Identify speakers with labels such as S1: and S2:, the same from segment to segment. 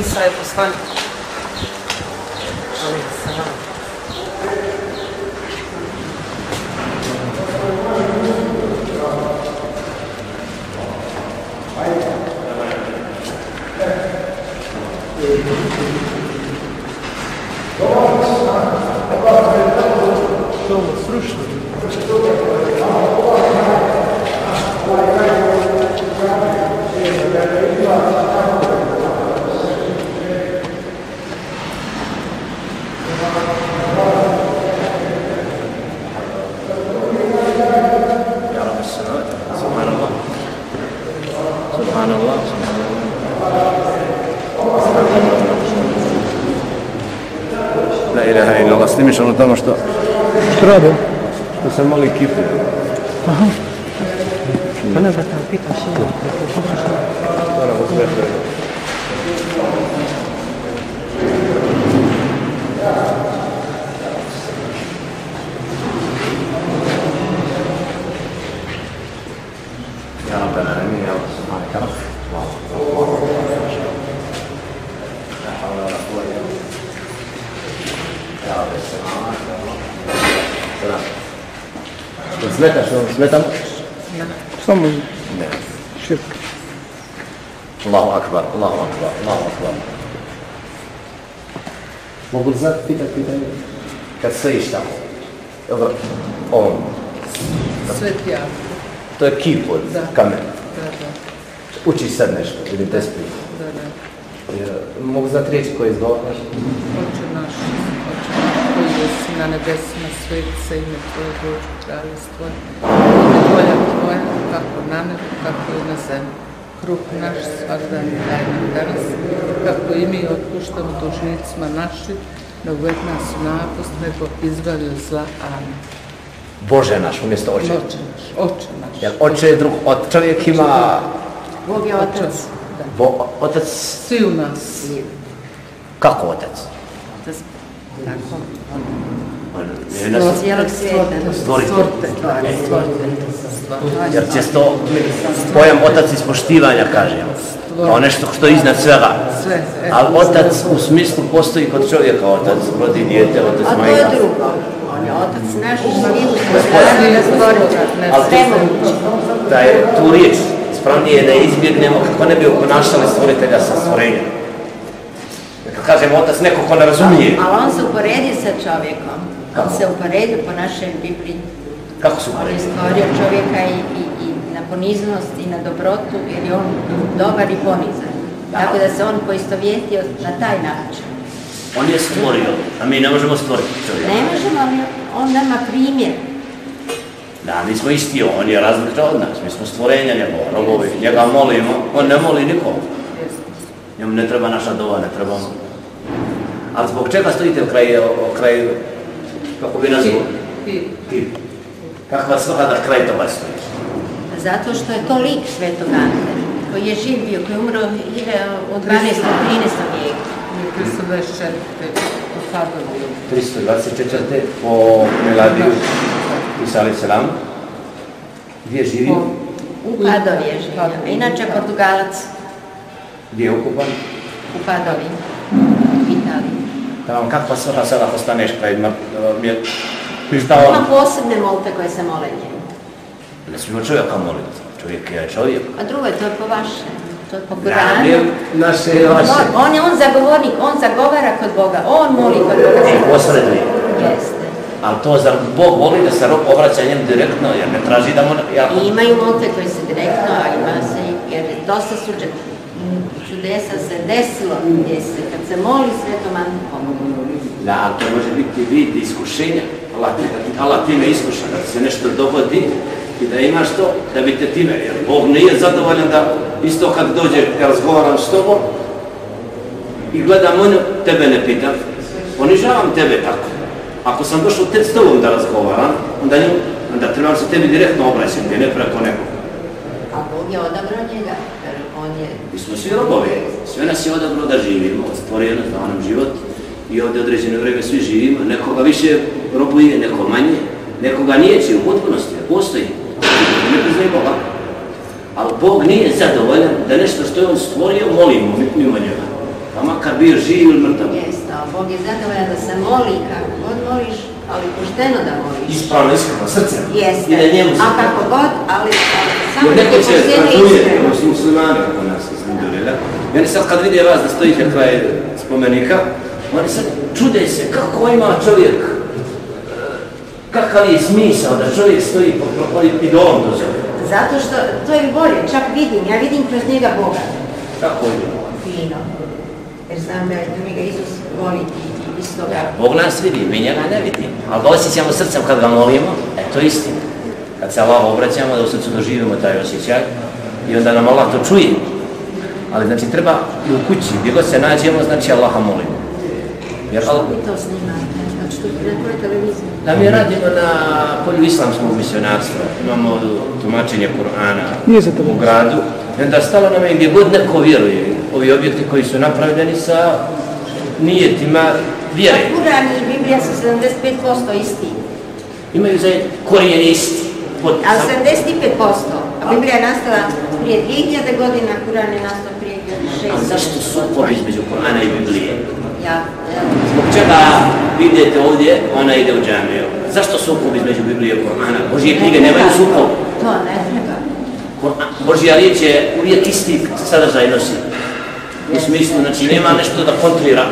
S1: Isa je
S2: Kad stojiš tamo, evo, on,
S1: Sveti ja.
S2: to je kip od
S1: Da.
S2: kamena.
S1: Da, da,
S2: Učiš sad nešto, vidim te spri.
S1: da, da.
S2: Mogu znati riječi koje izgovaraš?
S1: Oče naš, oče naš koji jesi na nebesima, sveti se ime Tvoje, dođu kraljestvo. Bude volja Tvoja, kako na nebu, kako i na zemlji. Kruh naš svakdan daj nam danas, kako i mi otpuštamo dužnicima našim, ne uved nas u napust, nego izbavi od zla. Amen.
S2: Bože naš, umjesto oče.
S1: Oče naš, oče naš.
S2: Jer oče je drug, od čovjek ima,
S3: Bog je otac.
S2: Bo, otac,
S1: Svi u nas.
S2: kako otac?
S3: Otac, tako.
S2: Stvoritelj.
S1: Stvoritelj. Stvoritelj.
S2: Jer često pojam otac iz poštivanja kažemo, kao nešto što je iznad svega.
S1: Sve. e,
S2: Ali otac u smislu postoji kod čovjeka otac, rodi dijete, otac
S3: A to
S2: majka.
S3: je drugo. On je otac naš i svi u.
S2: Ali
S3: Sve
S2: tu,
S3: moguće.
S2: da je tu riječ, spravnije da izbjegnemo kako ne bi oponašali stvoritelja sa stvorenjem. Kad kažemo otac, neko ko ne razumije,
S3: Ali on se uporedio sa čovjekom. On se uporedio po našem Bibliji.
S2: kako su
S3: On je stvorio čovjeka i, i, poniznost i na dobrotu jer je on dobar i ponizan. Tako da se on poistovjetio na taj način.
S2: On je stvorio, a mi ne možemo stvoriti čovjeka.
S3: Ne možemo, ali on nama primjer.
S2: Da, mi smo isti, on je različan od nas, mi smo stvorenja njegova, robovi, njega molimo, on ne moli nikom. Njemu ne treba naša dova, ne trebamo. Ali zbog čega stojite u kraju, u kraju, kako bi nazvao?
S1: I
S2: Kip. Kakva svrha da kraj toga stojiš?
S3: Zato što je to lik svetog Ante, koji je živ bio, koji je umro hiljada- u 12. 13. vijeku.
S1: mi 324. u Fadoviju.
S2: 324. po Miladiju Isa alaih salam. Gdje je živio?
S3: U Padovi je živio. Inače Portugalac
S2: Gdje je ukupan?
S3: u Padovi, u Italiji.
S2: Da vam kakva svrha sada ako staneš kraj mr... Šta
S3: Ima posebne molte koje se mole njemu.
S2: Ne smijemo čovjeka moliti. Čovjek je čovjek.
S3: A drugo je, to je po vaše, to je po
S2: Da, nije
S3: Kuranu.
S2: naše i vaše.
S3: On, on je on zagovornik, on zagovara kod Boga, on moli kod Boga.
S2: E, posreduje.
S3: Jeste.
S2: Ali to zar Bog voli da se rob obraća njemu direktno, jer ne traži da mu... Ja,
S3: I imaju molte koje se direktno, a ima se, i- jer dosta su čudesa se desilo, gdje se, kad se moli svetom pomogu.
S2: da, ali to može biti vid iskušenja. Allah, ti- Allah time iskuša, da ti se nešto dogodi i da imaš to, da bi te time, jer Bog nije zadovoljan da isto kad dođe, ja razgovaram s tobom i gledam ono, tebe ne pitam, ponižavam tebe tako. Ako sam došao te s tobom da razgovaram, onda, nju, onda trebam se tebi direktno obraćati, ne preko nekog.
S3: A Bog je odabrao njega, jer on je...
S2: Mi smo svi robovi, sve nas je odabrao da živimo, stvorio nas da nam život. I ovdje određeno vrijeme svi živimo, nekoga više robuje, neko manje, nekoga nijeće u potpunosti, postoji, ne priznaje Boga. Ali Bog nije zadovoljan da nešto što je On stvorio molimo mi- mimo njega. Pa makar bio živ ili mrtav.
S3: Jeste, a Bog je zadovoljan da se moli kako god moliš, ali pošteno da moliš.
S2: Ispravno, iskreno, srcem.
S3: Jeste,
S2: I da njemu se
S3: a kako god, ali, ali samo
S2: Jer
S3: da
S2: neko će
S3: iskreno.
S2: ono su muslimani kako nas izgledali, Meni sad kad vidi vas da stojite kraj spomenika, oni sad čude se kako ima čovjek, kakav je smisao da čovjek stoji po, po, po idolom to zove.
S3: Zato što to je bolje, čak vidim, ja vidim kroz njega Boga.
S2: Kako je?
S3: Fino. Jer znam da, da mi ga Isus voli i iz toga.
S2: Bog nas vidi, mi njega ne vidimo. Ali ga osjećamo srcem kad ga molimo, e to je istina. Kad se Allah obraćamo, da u srcu doživimo taj osjećaj i onda nam Allah to čuje. Ali znači treba i u kući, gdje god se nađemo, znači Allaha molimo. Jer Allah,
S3: Vi to snimate, znači to na kojoj televiziji?
S2: da mi radimo na polju islamskog misionarstva, imamo tumačenje Kur'ana u gradu, i onda stalo nam je gdje god neko vjeruje, ovi objekti koji su napravljeni sa nijetima vjere.
S3: Kur'an i Biblija su 75% isti,
S2: Imaju za korijen isti. Pod,
S3: ali 75%. A Biblija je nastala prije 2000 godina, Kur'an je nastao prije
S2: A
S3: 600.
S2: zašto sukob između Kur'ana i Biblije? Zbog čega vidite ovdje, ona ide u džamiju? Zašto sukob između Biblije i Kur'ana? Božje knjige nemaju sukob.
S3: To ne treba.
S2: Božja riječ je uvijek isti sadržaj nosi. U smislu, znači nema nešto da kontrira.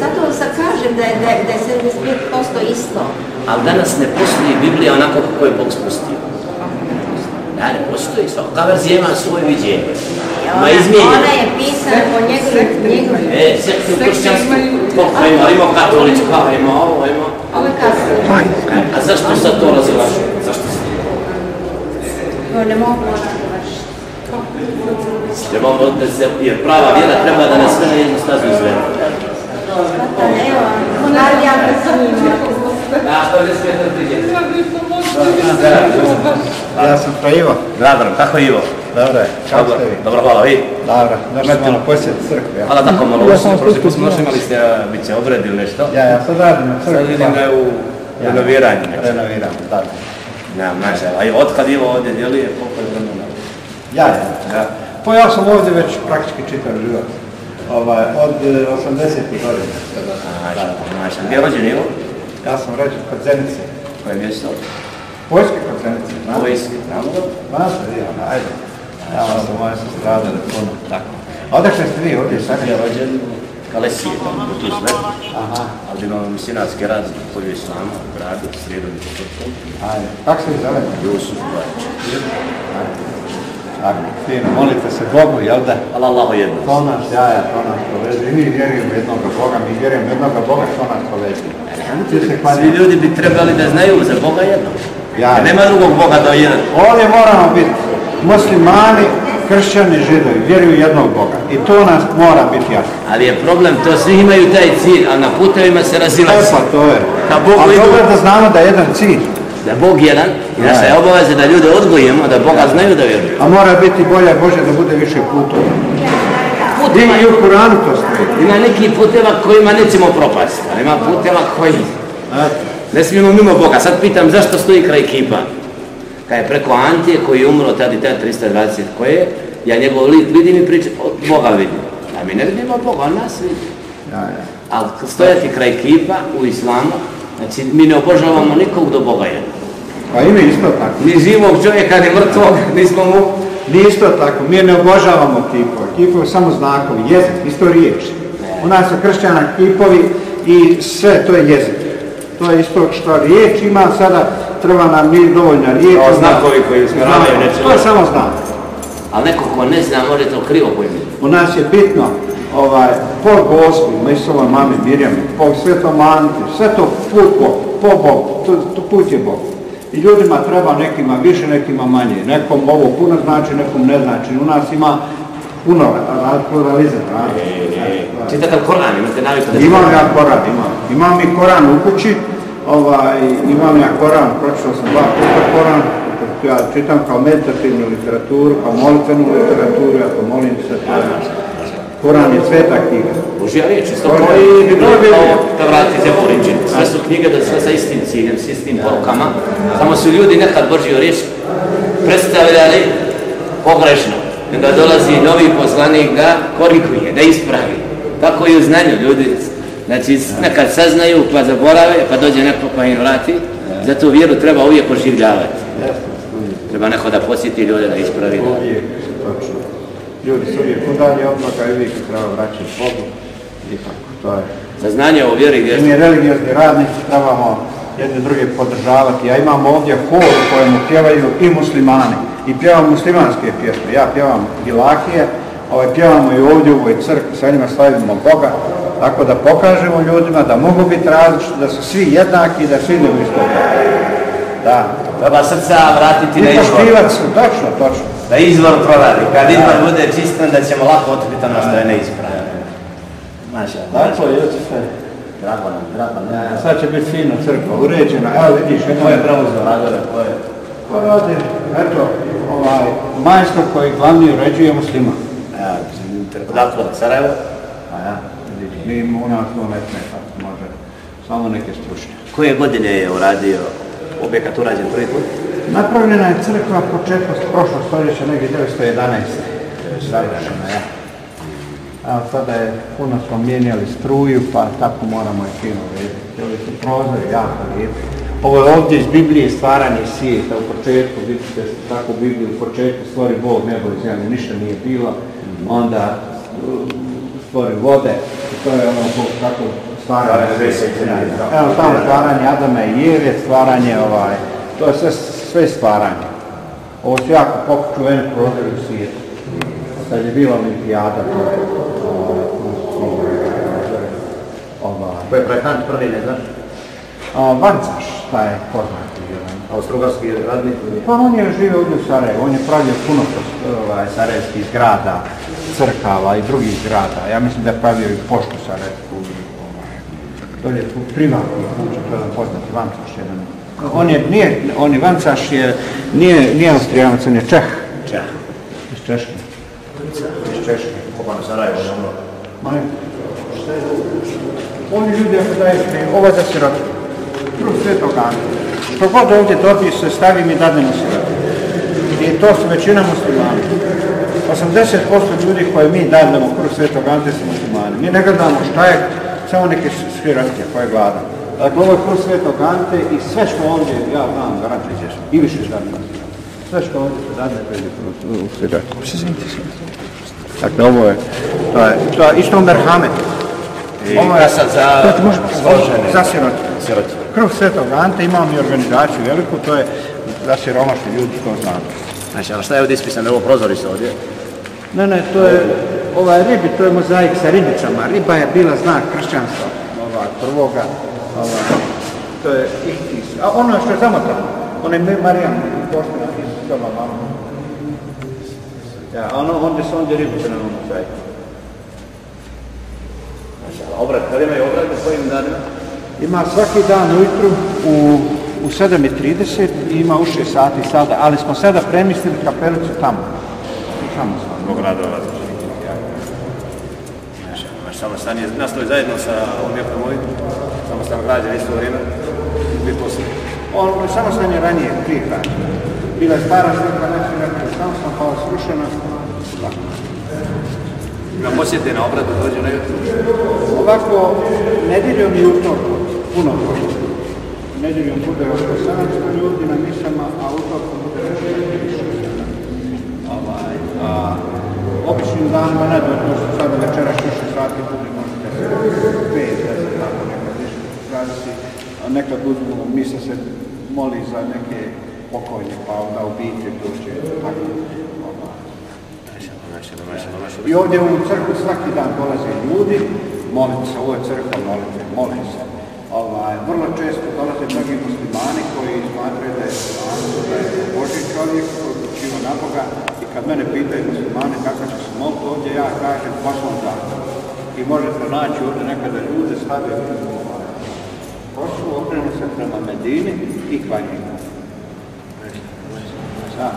S3: Zato sad kažem da je, da je, da je 75% isto.
S2: Ali danas ne postoji Biblija onako kako je Bog spustio. Da, ne postoji. Svaka verzija ima svoje viđenje. Ima
S3: Ona, je pisana po njegovim, njegovim.
S2: E, sekti u kršćanstvu, koliko ima, ima katolička, ima ovo, ima...
S3: Ovo je kasno.
S2: E, A zašto sad to razilažu? Zašto se
S3: To ne mogu dovršiti.
S2: Trebamo da se, jer prava vjera treba da nas sve na jednu stazu izvede.
S3: Pa evo, ponavljam ja
S2: Da, je priđe?
S4: Ja sam Ivo.
S2: Dobro, kako je Ivo?
S4: Dobro je, kako ste vi?
S2: dobro, hvala, vi.
S4: Dobro, došli smo malo posjeti crkve. ja.
S2: Hvala tako malo
S4: Ja
S2: ušli,
S4: sam
S2: prošli put smo došli, imali ste, bit će obred ili nešto.
S4: Ja, ja sad radim na
S2: Sad
S4: crkvi.
S2: vidim da je u
S4: Ja.
S2: renoviranju nešto.
S4: Renoviram, tako.
S2: Ja, maša, a Ivo, otkad Ivo ovdje djeluje, koliko je vremena?
S4: Ja, ja.
S2: Ja.
S4: Pa ja sam ovdje već praktički čitav život. Ovaj, od e, 80. godina.
S2: Maša, maša. Gdje je rođen Ivo?
S4: Ja sam rođen kod Zenice.
S2: Koje mjesto?
S4: Poljske kod Zenice. znate?
S2: Vojski, znamo ga?
S4: Znate vi, ona, ajde. Ja vam sam moje su stradali puno. Tako. A odakle ste vi ovdje sad?
S2: Je rođen u Kalesije, tamo u Tuzle.
S4: Aha,
S2: Ali imamo misionarski rad u polju islama, u gradu, srijedom i četvrtom.
S4: ajde. Kako se vi zovete?
S2: Jusuf Bajić.
S4: Tako, fino, molite se Bogu, jel da?
S2: Ali Allah jedno.
S4: To nas jaja, to nas poveže. I mi vjerujemo jednog Boga, mi vjerujemo jednog Boga, to nas poveže. Se
S2: Svi ljudi bi trebali da znaju za Boga jedno.
S4: Ja.
S2: Nema drugog Boga do jedan.
S4: Ovdje moramo biti muslimani, kršćani, židovi, vjeruju jednog Boga. I to nas mora biti jasno.
S2: Ali je problem, to svi imaju taj cilj, a na putevima se
S4: E
S2: razilazi.
S4: pa to je.
S2: Ka
S4: Ali
S2: idu-
S4: dobro da znamo da je jedan cilj.
S2: Da je Bog jedan i naša je obaveza da ljude odgojimo, da Boga znaju da vjeruju.
S4: A mora biti bolje Bože da bude više putova.
S2: Put
S4: I,
S2: ima,
S4: i u Kuranu to stoji.
S2: ima neki puteva kojima nećemo propasti, ali ima puteva koji ne smijemo mimo Boga. Sad pitam zašto stoji kraj kipa? Kad je preko Antije koji je umro tada i tada 320 koje, ja njegov lik vidim i pričam, od Boga vidim. A mi ne vidimo Boga, on nas vidi.
S4: Ja, ja.
S2: Ali stojati kraj kipa u islamu, znači mi ne obožavamo nikog do Boga jednog.
S4: Pa i mi isto tako.
S2: Ni živog čovjeka, ni mrtvog, nismo mu...
S4: Mi isto tako, mi ne obožavamo kipove. Kipovi su samo znakovi, jezik, isto riječi. U nas su kršćana kipovi i sve to je jezik. To je isto što riječ ima, sada treba nam nije dovoljna riječ.
S2: Kao
S4: onda-
S2: znakovi koji usmjeravaju nečemu.
S4: To je samo znak.
S2: Ali neko ko ne zna može to krivo pojmiti.
S4: U nas je bitno ovaj, po Gospi, Mesovoj mami Mirjami, po Svetom Anti, sve to put Bog, po Bogu, to, to put je Bog. I ljudima treba nekima više, nekima manje. Nekom ovo puno znači, nekom ne znači. U nas ima puno ra- ra- pluralizam. ra-
S2: Čitate Koran, imate naviku da...
S4: Imam ja Koran, imam. Imam i Koran u kući, ovaj, imam ja Koran, pročitao sam dva puta Koran, ja čitam kao meditativnu literaturu, kao molitvenu literaturu, ja to molim se. Koran je sveta knjiga.
S2: Božja riječ, isto kao i
S4: riječ.
S2: Biblija,
S4: Biblija.
S2: kao Tevrat i Zeboriđin. Sve su knjige da sve sa istim ciljem, s istim porukama. Samo su ljudi nekad Božju riječ predstavljali pogrešno. Onda dolazi novi poslanik da korikuje, da ispravi.
S5: Tako i u znanju ljudi, znači nekad saznaju pa zaborave, pa dođe neko pa im vrati. Zato vjeru treba uvijek oživljavati. Treba neko da posjeti ljude da ispravi.
S4: Uvijek, točno. Ljudi su uvijek udalje odmaka i uvijek treba vraćati Bogu. I tako, to je.
S5: Saznanje o vjeri gdje
S4: Mi religiozni radnici trebamo jedne druge podržavati. Ja imam ovdje hor u kojemu pjevaju i muslimani. I pjevam muslimanske pjesme. Ja pjevam Ilahije, ovaj, pjevamo i ovdje u ovoj crkvi, sa njima slavimo Boga. Tako da pokažemo ljudima da mogu biti različiti, da su svi jednaki i da svi ne isto. Da.
S5: Treba srca vratiti na
S4: I
S5: izvor.
S4: poštivat su, točno, točno.
S5: Da izvor proradi. Kad izvor bude čist, onda ćemo lako otkriti ono što je neispravno. Maša,
S4: Tako je.
S5: Drago nam, drago nam.
S4: Sad će biti fino crkva, uređena. Evo vidiš,
S5: Ko je preuzeo radove, ko je?
S4: Ko radi? Eto, ovaj, majstor koji glavni uređuje muslima.
S5: Ja, odakle, Sarajevo?
S4: A ja, vidiš, mi u nas to ne smeta, može. Samo neke stručnje.
S5: Koje godine je uradio objekat urađen prvi put?
S4: Napravljena je crkva početkom prošlog stoljeća, negdje 1911. Završena, ja. A sada je, puno smo mijenjali struju, pa tako moramo i fino urediti. Ovi su prozori jako lijepi. Ovo je ovdje iz Biblije stvaranje svijeta u početku, vidite tako u Bibliji, u početku stvori Bog nebo i zemlju, ništa nije bilo. Onda uh, stvori vode, i to je ono Bog tako stvaranje svijeta. Evo tamo stvaranje Adama i Jeve, stvaranje ovaj, to je sve, sve stvaranje. Ovo su jako pokučuvene prozori u svijetu. Kad je bila olimpijada, to je ovaj, ovaj,
S5: Ko je projektant prvi, ne znaš?
S4: Vancaš, taj je poznati jedan.
S5: Austrougarski radnik?
S4: Pa on je živio ovdje u Sarajevu, on je pravio puno ovaj, sarajevskih zgrada, crkava i drugih zgrada. Ja mislim da je pravio i poštu Sarajevsku. Ovaj. To je privatni kuće, to je poznati Vancaš jedan. On je, nije, on je Vancaš je, nije, nije Austrijanac, on je Čeh.
S5: Čeh.
S4: Iz Češke. Iz Češke.
S5: Kopan u Sarajevo, ono.
S4: Molim? Oni ljudi ako daju mi, ovo je za sirotu. Kruh svetog Ante. Što god ovdje dobije se stavi mi dadnemo sirotu. I to su većina muslimani. 80% ljudi koje mi dadnemo kruh svetog Ante su muslimani. Mi ne gledamo šta je, samo neke sirotke koje je gladan. Dakle, ovo je kruh svetog Ante i sve što ovdje, ja znam, garantit ćeš, i više dadnemo sirotu. Sve što ovdje se dadne, to je u sirotu. Dakle, ovo je, to je, to je isto merhamet. Ovo je-
S5: kasa za zgrožene.
S4: Za sirote.
S5: Sirote.
S4: Krv Svetog Ante, imamo i organizaciju veliku, to je za siromašni ljudi, to znamo.
S5: Znači, ali šta je ovdje ispisano? Ovo prozori se ovdje.
S4: Ne, ne, to je, ovaj ribi, to je mozaik sa ribicama. Riba je bila znak kršćanstva, ovaj, prvoga, ovaj, to je ihtis. A ono što je zamotano, ono je Marijan, poštena iz Toma mama. Ja, ono, ondje su ondje ribice na ovom mozaiku.
S5: Znači, ali obrad, kad imaju obrad, u kojim danima?
S4: Ima svaki dan ujutru u, u 7.30 i ima u 6 sati sada, ali smo sada premislili kapelicu tamo. Tamo smo.
S5: Zbog različitih. Znači, vaš samostan je zajedno sa objektom ovim, samostan građan isto vrijeme, vi poslije.
S4: On samo sam je ranije, prije kraja. Bila je stara slika, neće rekao, samo sam pa srušena. Tako.
S5: Ima posjete na obradu, dođe na jutru.
S4: Ovako, nedjeljom i utorkom, puno košta. Nedjeljom bude oko 700 ljudi na misama, a utorkom bude više. Ovaj, a običnim danima ne dođe, to sada večeras više sati bude možete se 5, 10, tako nekad kazati, nekad budu, misa se moli za neke pokojne, pa onda obitelj dođe, tako. Ono. I ovdje u crkvu svaki dan dolaze ljudi, molite se, ovo je crkva molite, molite se. Ovaj, vrlo često dolaze mnogi muslimani koji smatraju da je musliman, da je Boži čovjek koji učiva na Boga i kad mene pitaju muslimane kako će se moliti ovdje, ja kažem pa poslom zakon. I možete naći ovdje nekada ljude stave kosu, okrenu se prema Medini i klanjaju. Da.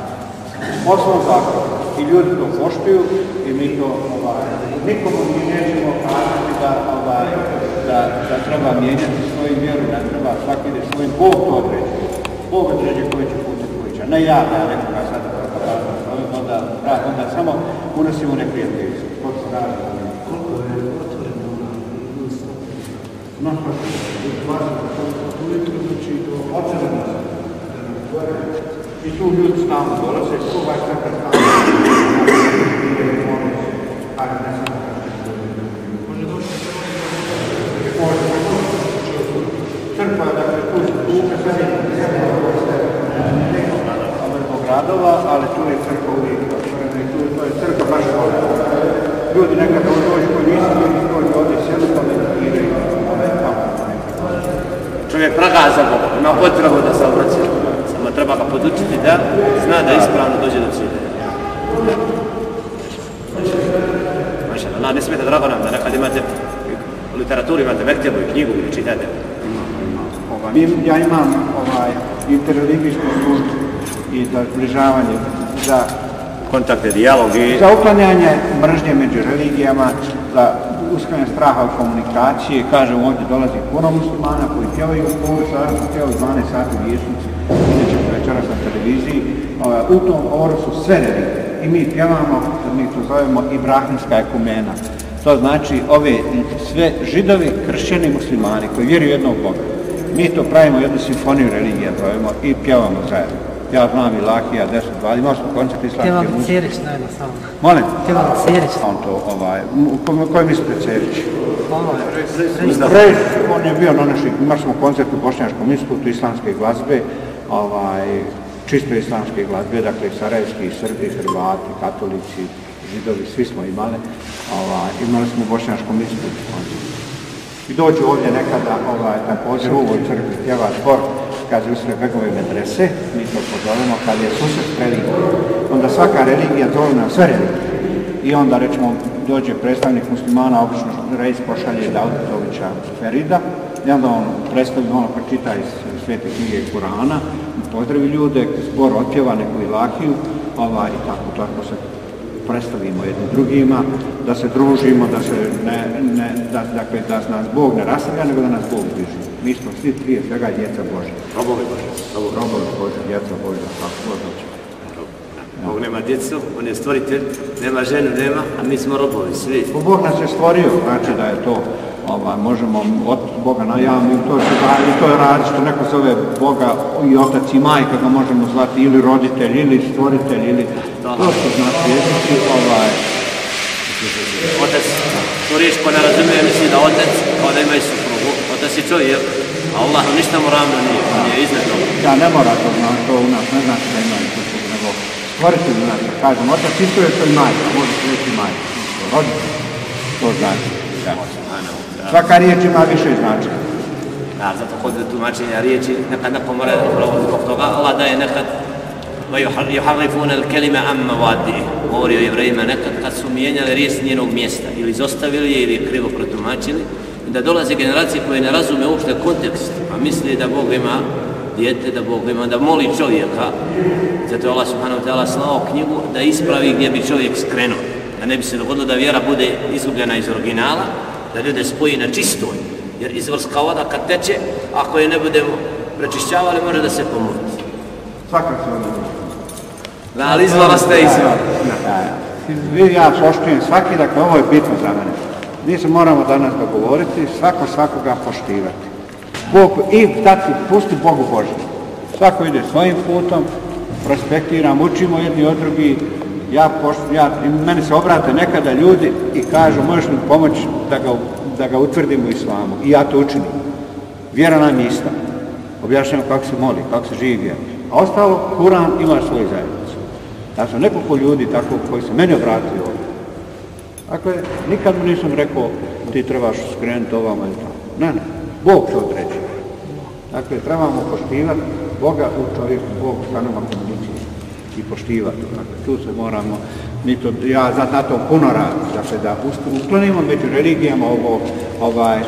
S4: Poslom zakon. I ljudi to poštuju i mi to, ovaj, nikomu mi nećemo kazati da, ovaj, da, da treba mijenjati svoju vjeru, da treba svaki ide svojim, Bog to određuje. Bog određuje koji će putiti koji će. Ne ja, da ja nekoga sada propagandam onda, onda samo unosimo neprijateljstvo. To se radi.
S6: Koliko je otvoreno
S4: No, pa znači do očevena i tu ljudi stalno dolaze, tu baš nekad stalno Ajde, ne znam Može doći Može Crkva, dakle, tu su tu, sad je nekoliko gradova, ali tu je crkva uvijek otvorena i tu to je crkva baš Ljudi nekada dođu koji nisu ljudi dođu ovdje sjeli pa meditiraju, ovaj,
S2: Čovjek praga za Boga, ima potrebu da se obraća. Samo treba ga podučiti da zna da ispravno dođe do cilja. Maša, Allah ne smijete drago nam da nekad imate u literaturi imate mektebu i knjigu ili čitate.
S4: Ovaj, ja imam ovaj, interreligijsku službu i za zbližavanje, za
S2: kontakte, dijalog i...
S4: Za uklanjanje mržnje među religijama, za uskanje straha od komunikacije, kaže ovdje dolazi puno muslimana koji pjevaju u kuru, sada su pjevaju 12 sati u vječnici, inače večeras na televiziji. Ovaj, u tom horu su sve religije i mi pjevamo, mi to zovemo Ibrahimska ekumena. To znači ove sve židovi, kršćani, muslimani koji vjeruju jednog Boga. Mi to pravimo jednu simfoniju religija, zovemo i pjevamo zajedno. Ja znam i Lahija, 10, 20, imao smo koncert islamske
S6: muzike.
S4: Kevan
S6: Cerić najedno samo.
S4: Molim?
S6: Kevan Cerić.
S4: On to, ovaj, ko, koji mislite Cerić? Preš, on je bio na naših, imali smo koncert u Bošnjačkom institutu islamske glazbe, ovaj, čisto islamske glazbe, dakle Sarajevski, Srbi, Hrvati, Katolici, Židovi, svi smo imali, ovaj, imali smo u Bošnjačkom institutu koncert. I dođu ovdje nekada, ovaj, također u ovoj crkvi, pjeva sport, kaže je usred begove medrese, mi to pozovemo, kad je susret religije, onda svaka religija zove na sve religije. I onda, rečemo, dođe predstavnik muslimana, obično rejs pošalje Dauditovića Ferida, i onda on predstavi, ono pročita iz svete knjige Kurana, pozdravi ljude, zbor otpjeva neku ilahiju, ovaj, i tako, tako se predstavimo jedni drugima, da se družimo, da se ne, ne, da, dakle, da nas Bog ne rastavlja, nego da nas Bog bliži. Mi smo svi prije svega djeca Bože.
S2: Robovi Bože.
S4: Robovi Bože, djeca Bože, tako Bože.
S2: Bog nema djecu, on je stvoritelj, nema ženu, nema, a mi smo robovi, svi.
S4: Bog nas je stvorio, znači da je to, ovaj, možemo od Boga na javnu, i to, i to je različito, neko zove Boga i otac i majka ga možemo zvati, ili roditelj, ili stvoritelj, ili to što znači jezici, ovaj,
S2: Otac, tu riječ ko ne razumije, misli da otac, kao da ima i suprugu, otac je čovjek, a Allah ništa mu ravno nije, on je iznad toga.
S4: Ja, ne mora to znači, to u nas ne znači da ima i suprugu, nego stvoritelj znači, kažem, otac isto je to i majka, može se reći majka, roditelj, to znači, da. Svaka riječ ima više značenja.
S2: Da, zato kod tumačenja riječi, nekad neko mora upravo zbog toga, Allah daje nekad ويحرفون الكلمة عن مواده govori o jevrejima nekad kad su mijenjali riječ njenog mjesta ili zostavili je ili krivo protumačili i da dolaze generacije koje ne razume uopšte kontekst a misli da Bog ima dijete, da Bog ima, da moli čovjeka zato je Allah subhanahu ta'ala slao knjigu da ispravi gdje bi čovjek skrenuo da ne bi se dogodilo da vjera bude izgubljena iz originala da ljude spoji na čistoj jer izvrska voda kad teče ako je ne budemo prečišćavali može da se pomoti
S4: Svaka se onda
S2: Da, ali izvora ste izvora.
S4: Vi ja poštujem svaki, dakle ovo je bitno za mene. Mi se moramo danas dogovoriti, svako svakoga poštivati. Bog, I dati, pusti Bogu Bože. Svako ide svojim putom, prospektiram, učimo jedni od drugi, ja, poš, ja meni se obrate nekada ljudi i kažu možeš mi pomoći da ga, da ga utvrdimo u islamu. I ja to učinim. Vjera nam je ista. Objašnjamo kako se moli, kako se živi. A ostalo, Kur'an ima svoju zajednicu. Ja sam nekoliko ljudi tako koji se meni obratili ovdje. Dakle, nikad mu nisam rekao ti trebaš skrenuti ovamo i tamo. Ne, ne, Bog to određuje. Dakle, trebamo poštivati Boga u čovjeku, Bog sa nama komuniciji i poštivati. Dakle, tu se moramo, mi to, ja za, na to puno radim, dakle, da uklonimo među religijama ovo, ovaj, e,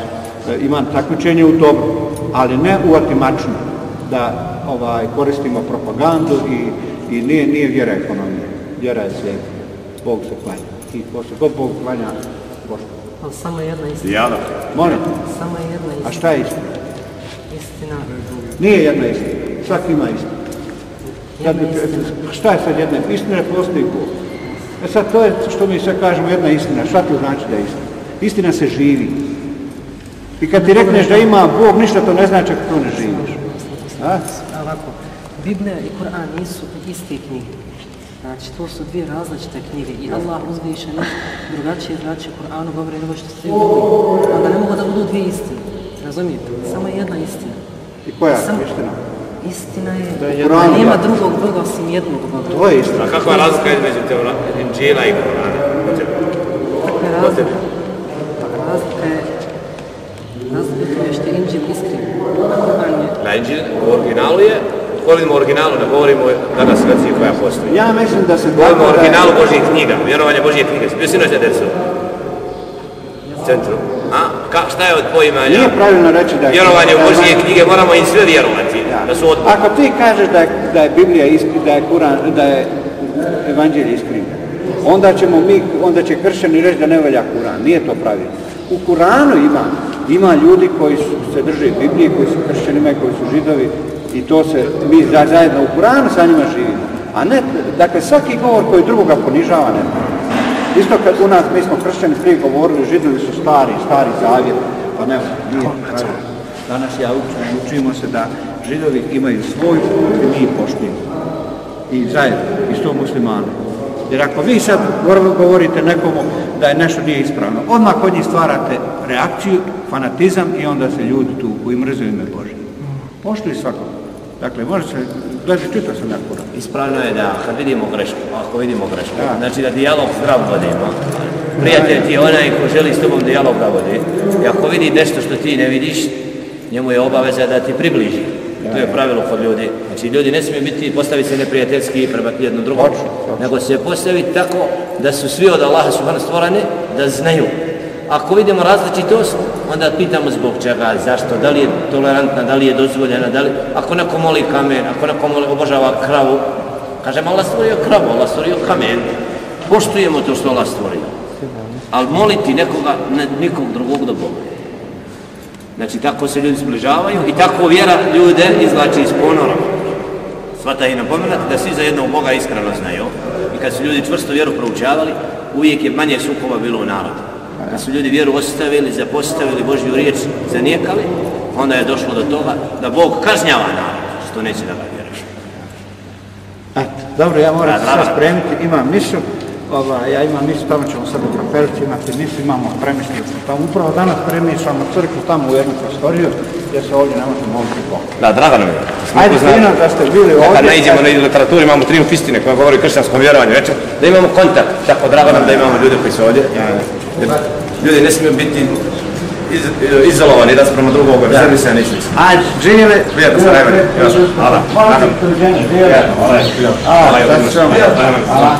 S4: imam takmičenje u dobro, ali ne u otimačnu, da ovaj, koristimo propagandu i, i nije, nije vjera ekonomija. Vjera je svijet. Bog se klanja. I ko se god Bog klanja, Boško.
S6: Ali samo jedna istina.
S2: Jala.
S4: Molim.
S6: Samo jedna istina.
S4: A šta je istina?
S6: Istina.
S4: Nije jedna istina. Svak ima istina. Sad,
S6: Jedna istina.
S4: šta je sad jedna? Istina je postoji Bog. E sad to je što mi sve kažemo jedna istina. Šta to znači da je istina? Istina se živi. I kad ti rekneš da ima Bog, ništa to ne znači ako to ne živiš. A?
S6: Ovako, Biblija i Kur'an nisu iste knjige. Znači, to su dvije različite knjige i Allah uzvišen drugačije znači Kur'anu govori nego što ste govorili. Onda ne mogu da budu dvije istine. Razumijete? Samo je jedna istina.
S4: I koja je
S6: Samo-
S4: istina?
S6: Istina je
S4: Da je Kur'an
S6: nema
S4: da.
S6: drugog Boga osim jednog Boga.
S4: To je istina.
S2: A kakva je razlika između teora, Inđila i Korana?
S6: Kakva je razlika? Razlika je razlika je u što je Inđil iskren.
S2: Inđil u originalu je, govorimo o originalu, ne govorimo danas verziji koja postoji.
S4: Ja mislim da se
S2: Govorimo o originalu Božjih knjiga, vjerovanje Božjih knjiga. Bio si noć na decu? Centru. A? Ka, šta je od poimanja?
S4: Nije pravilno reći da je...
S2: Vjerovanje u Božje knjige moramo im sve vjerovati. Da su od...
S4: Ako ti kažeš da je, da je Biblija iskri, da je Kuran, da je Evanđelje iskrivljeno, onda ćemo mi, onda će kršćani reći da ne valja Kuran. Nije to pravilno. U Kuranu ima, ima ljudi koji su, se drže Biblije, koji su kršćani, ima i koji su židovi i to se, mi za- zajedno u Kuranu sa njima živimo. A ne, dakle, svaki govor koji drugoga ponižava ne. Isto kad u nas, mi smo kršćani prije govorili, židovi su stari, stari zavjet, pa ne, nije. Danas ja učim, učimo se da židovi imaju svoj put i mi ih poštujemo. I zajedno, isto muslimani. Jer ako vi sad govorite nekomu da je nešto nije ispravno, odmah kod njih stvarate reakciju, fanatizam i onda se ljudi tu i mrze u ime Bože. Poštuj svakog. Dakle, može se, gledaj, čitao sam jako Kur'an.
S7: Ispravno je da kad vidimo grešku, ako vidimo grešku,
S4: Da.
S7: znači da dijalog zdrav vodimo. Prijatelj ti je onaj ko želi s tobom dijalog da vodi. I ako vidi nešto što ti ne vidiš, njemu je obaveza da ti približi. To je pravilo kod ljudi. Znači ljudi ne smiju biti, postaviti se neprijateljski prema jednom drugom, nego se postaviti tako da su svi od Allaha subhanahu stvorani, da znaju. Ako vidimo različitost, onda pitamo zbog čega, zašto, da li je tolerantna, da li je dozvoljena, da li, ako neko moli kamen, ako neko moli, obožava kravu, kažemo Allah stvorio kravu, Allah stvorio kamen, poštujemo to što Allah stvorio. Ali moliti nekoga, ne, nikog drugog do Boga. Znači, tako se ljudi zbližavaju i tako vjera ljude izvlači iz ponora. Svata i napomenati da svi za jednog Boga iskreno znaju. I kad su ljudi čvrsto vjeru proučavali, uvijek je manje sukoba bilo u narodu. Kad su ljudi vjeru ostavili, zapostavili Božju riječ, zanijekali, onda je došlo do toga da Bog kažnjava narod, što neće da ga vjeruješ.
S4: Eto, dobro, ja moram
S7: Da,
S4: se spremiti, imam misu, ova, ja imam misu, tamo ćemo sad u kapelici imati misu, imamo premišljeno smo tamo. Upravo danas premišljamo crkvu tamo u jednu prostoriju, gdje se ovdje ne može moliti Bog.
S2: Da, drago nam je.
S4: Ajde, fino da ste bili ovdje.
S2: Kad naiđemo na literaturi, imamo triumf istine koja govori o kršćanskom vjerovanju. Reče, da imamo kontakt, tako drago nam da imamo ljude koji su ovdje. Jer Ljudi ne smiju biti iz, izolovani da spremo drugog, rezervi se nisu.
S4: Ajde, živjeli.
S2: Prijatno sa najbolje. Još. Hvala.
S4: Hvala.
S2: Hvala.
S4: Živjeli.
S2: Hvala.
S4: A,
S2: Hvala.
S4: da se vam.
S2: Hvala.
S4: Hvala.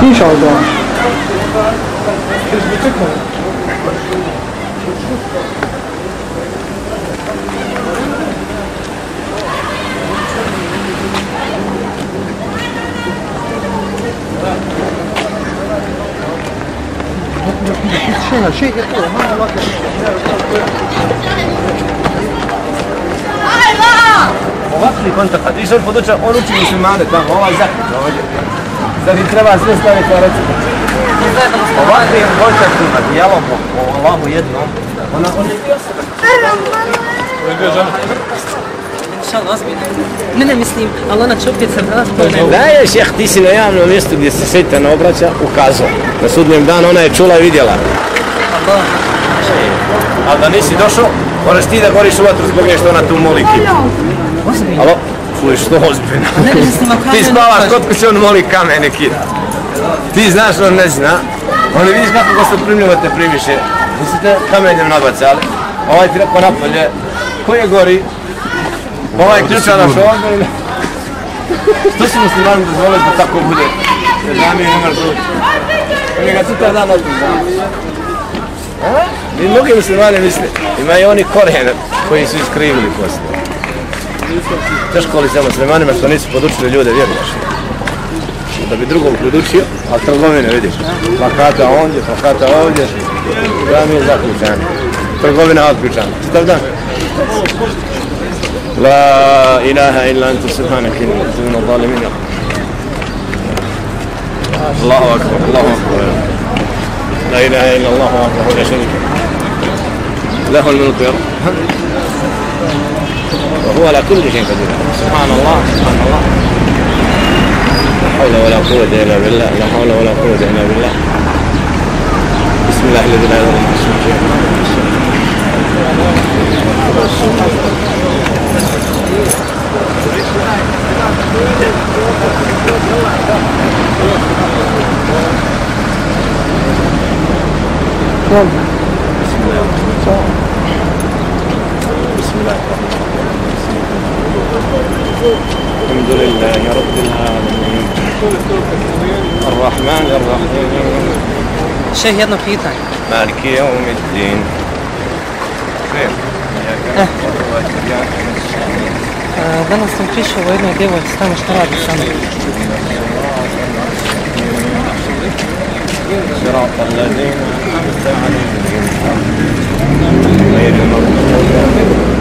S4: Pišao da.
S2: Ovakvi kontakt, ti sad poduča, on uči muslimane tamo, ovaj zakon ovdje. Da ti treba sve staviti na recept. Ovakvim kontaktima, dijalogom, o Allahu jednom, ona, on je bio sebe.
S6: Šal, ozbiljno. Ne, ne, mislim, ali ona će opet se vratiti.
S2: Da je šeh, ti si na javnom mjestu gdje se sejtan obraća, ukazao. Na sudnjem danu ona je čula i vidjela.
S6: Allah.
S2: Ali da nisi došao, moraš ti da goriš u vatru zbog nešto ona tu moli kip.
S6: Ozbiljno.
S2: Fuj, što ozbiljno. Ti
S6: kamen
S2: spavaš kod kuće, on moli kamene kid. Ti znaš, on ne zna. Oni vidiš kako ga se primljivo te primiše. Mislite, kamenjem nabacali. Ovaj ti rekao napolje. Ko je gori? Ovaj ključa naš ovdje. Što su muslimani dozvoliti da tako bude? Jer da mi je numer zvuči. Oni ga sutra dan opet znam. I mnogi muslimani misle, imaju oni korijene koji su iskrivili poslije. Teško li se muslimanima što nisu podučili ljude vjeruješ? Da bi drugog podučio, a trgovine vidiš. Plakata ovdje, plakata ovdje. Da mi je zaključan. Trgovina otključana. Čitav dan. La ilaha illa anta subhanaka inni kuntu min adh-dhalimin. Allahu akbar, Allahu akbar. La ilaha illa Allah wahdahu la له. له الملك يرحم وهو على كل شيء قدير. سبحان الله سبحان الله لا حول ولا قوة إلا بالله لا حول ولا قوة إلا بالله. بسم الله الذي لا يضر مع اسمه شيء. بسم الله الرحمن الرحيم بسم الله الرحمن الرحيم. الحمد لله رب العالمين. الرحمن الرحيم.
S6: Šeh, jedno pitanje.
S2: مالك يوم الدين. خير.
S6: E, danas sam prišao u jednoj djevojci tamo što radi sa mnom.
S2: صراط الذين أنعمت عليهم. غير المغضوب عليهم.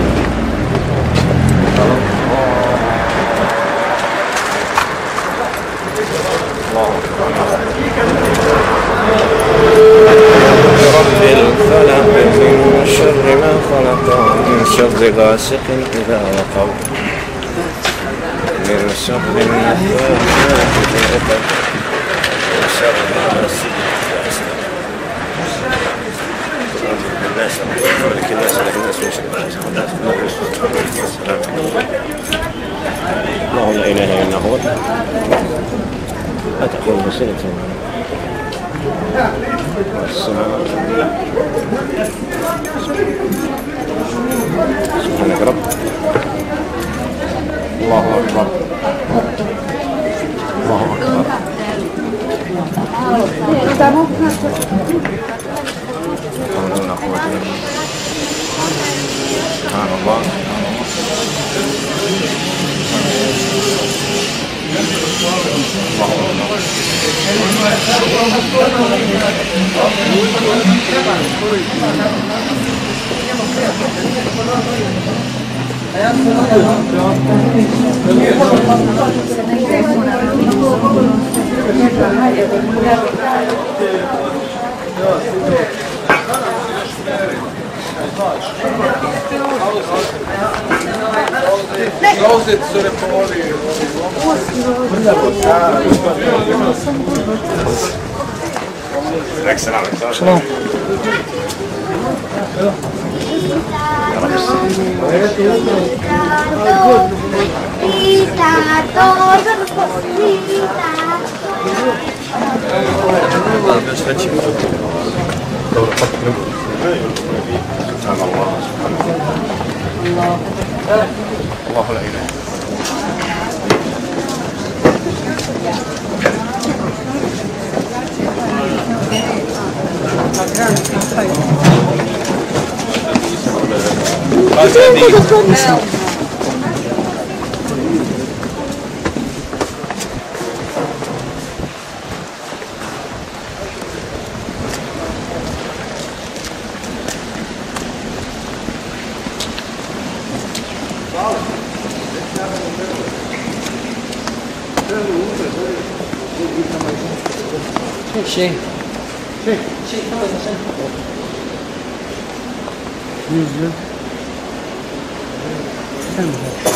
S2: ولا رب الفلق من شر ما خلق ومن شر غاسق إذا وقب من شر النفاثات في العقد من شر حسد الناس الناس لكن الناس من شر الناس لا تأخذ سنة والسماء سبحانك رب الله أكبر الله أكبر Gracias. Zauzet su repori. Rek se navek, znaš? Šalom. Pita, dobro pita. Dobro, pa prvo. سبحان الله سبحان الله الله لا إله Şey. Şey. Şey. Yüzlü. Sen bak.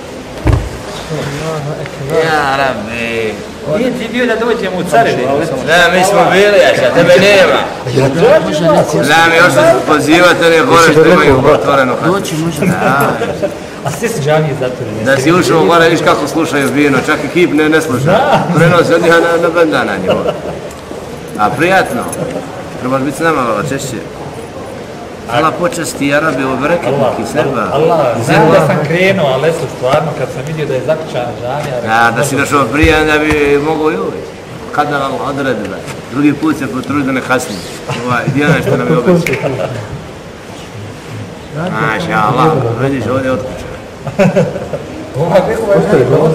S2: Ja, rabbi.
S8: Nije ti bio da dođemo u carevinu?
S2: Da, mi smo bili, a šta tebe nema. Da, mi još se pozivate, ne gore što imaju otvorenu hatu.
S6: Doći može.
S2: Da,
S8: A svi su džamije zatvorene.
S2: da si ušao gore, viš kako slušaju vino, čak i hip ne, ne sluša. Prenosi od njih na, na bandana njivo. A prijatno. Trebaš biti s nama malo češće. Allah počasti Arabi u breketniki s neba.
S8: Allah, znam da sam krenuo, ali eto, stvarno, kad sam vidio da je zaključana džamija...
S2: Ja, da si došao prije, onda bi mogao i uvijek. Kad da vam odredi, bre. Drugi put se potrudi da ne kasni. Ovaj, Dijana što nam je obećao. Maša Allah, vidiš ovdje od kuće.
S8: Ova kako je dobro.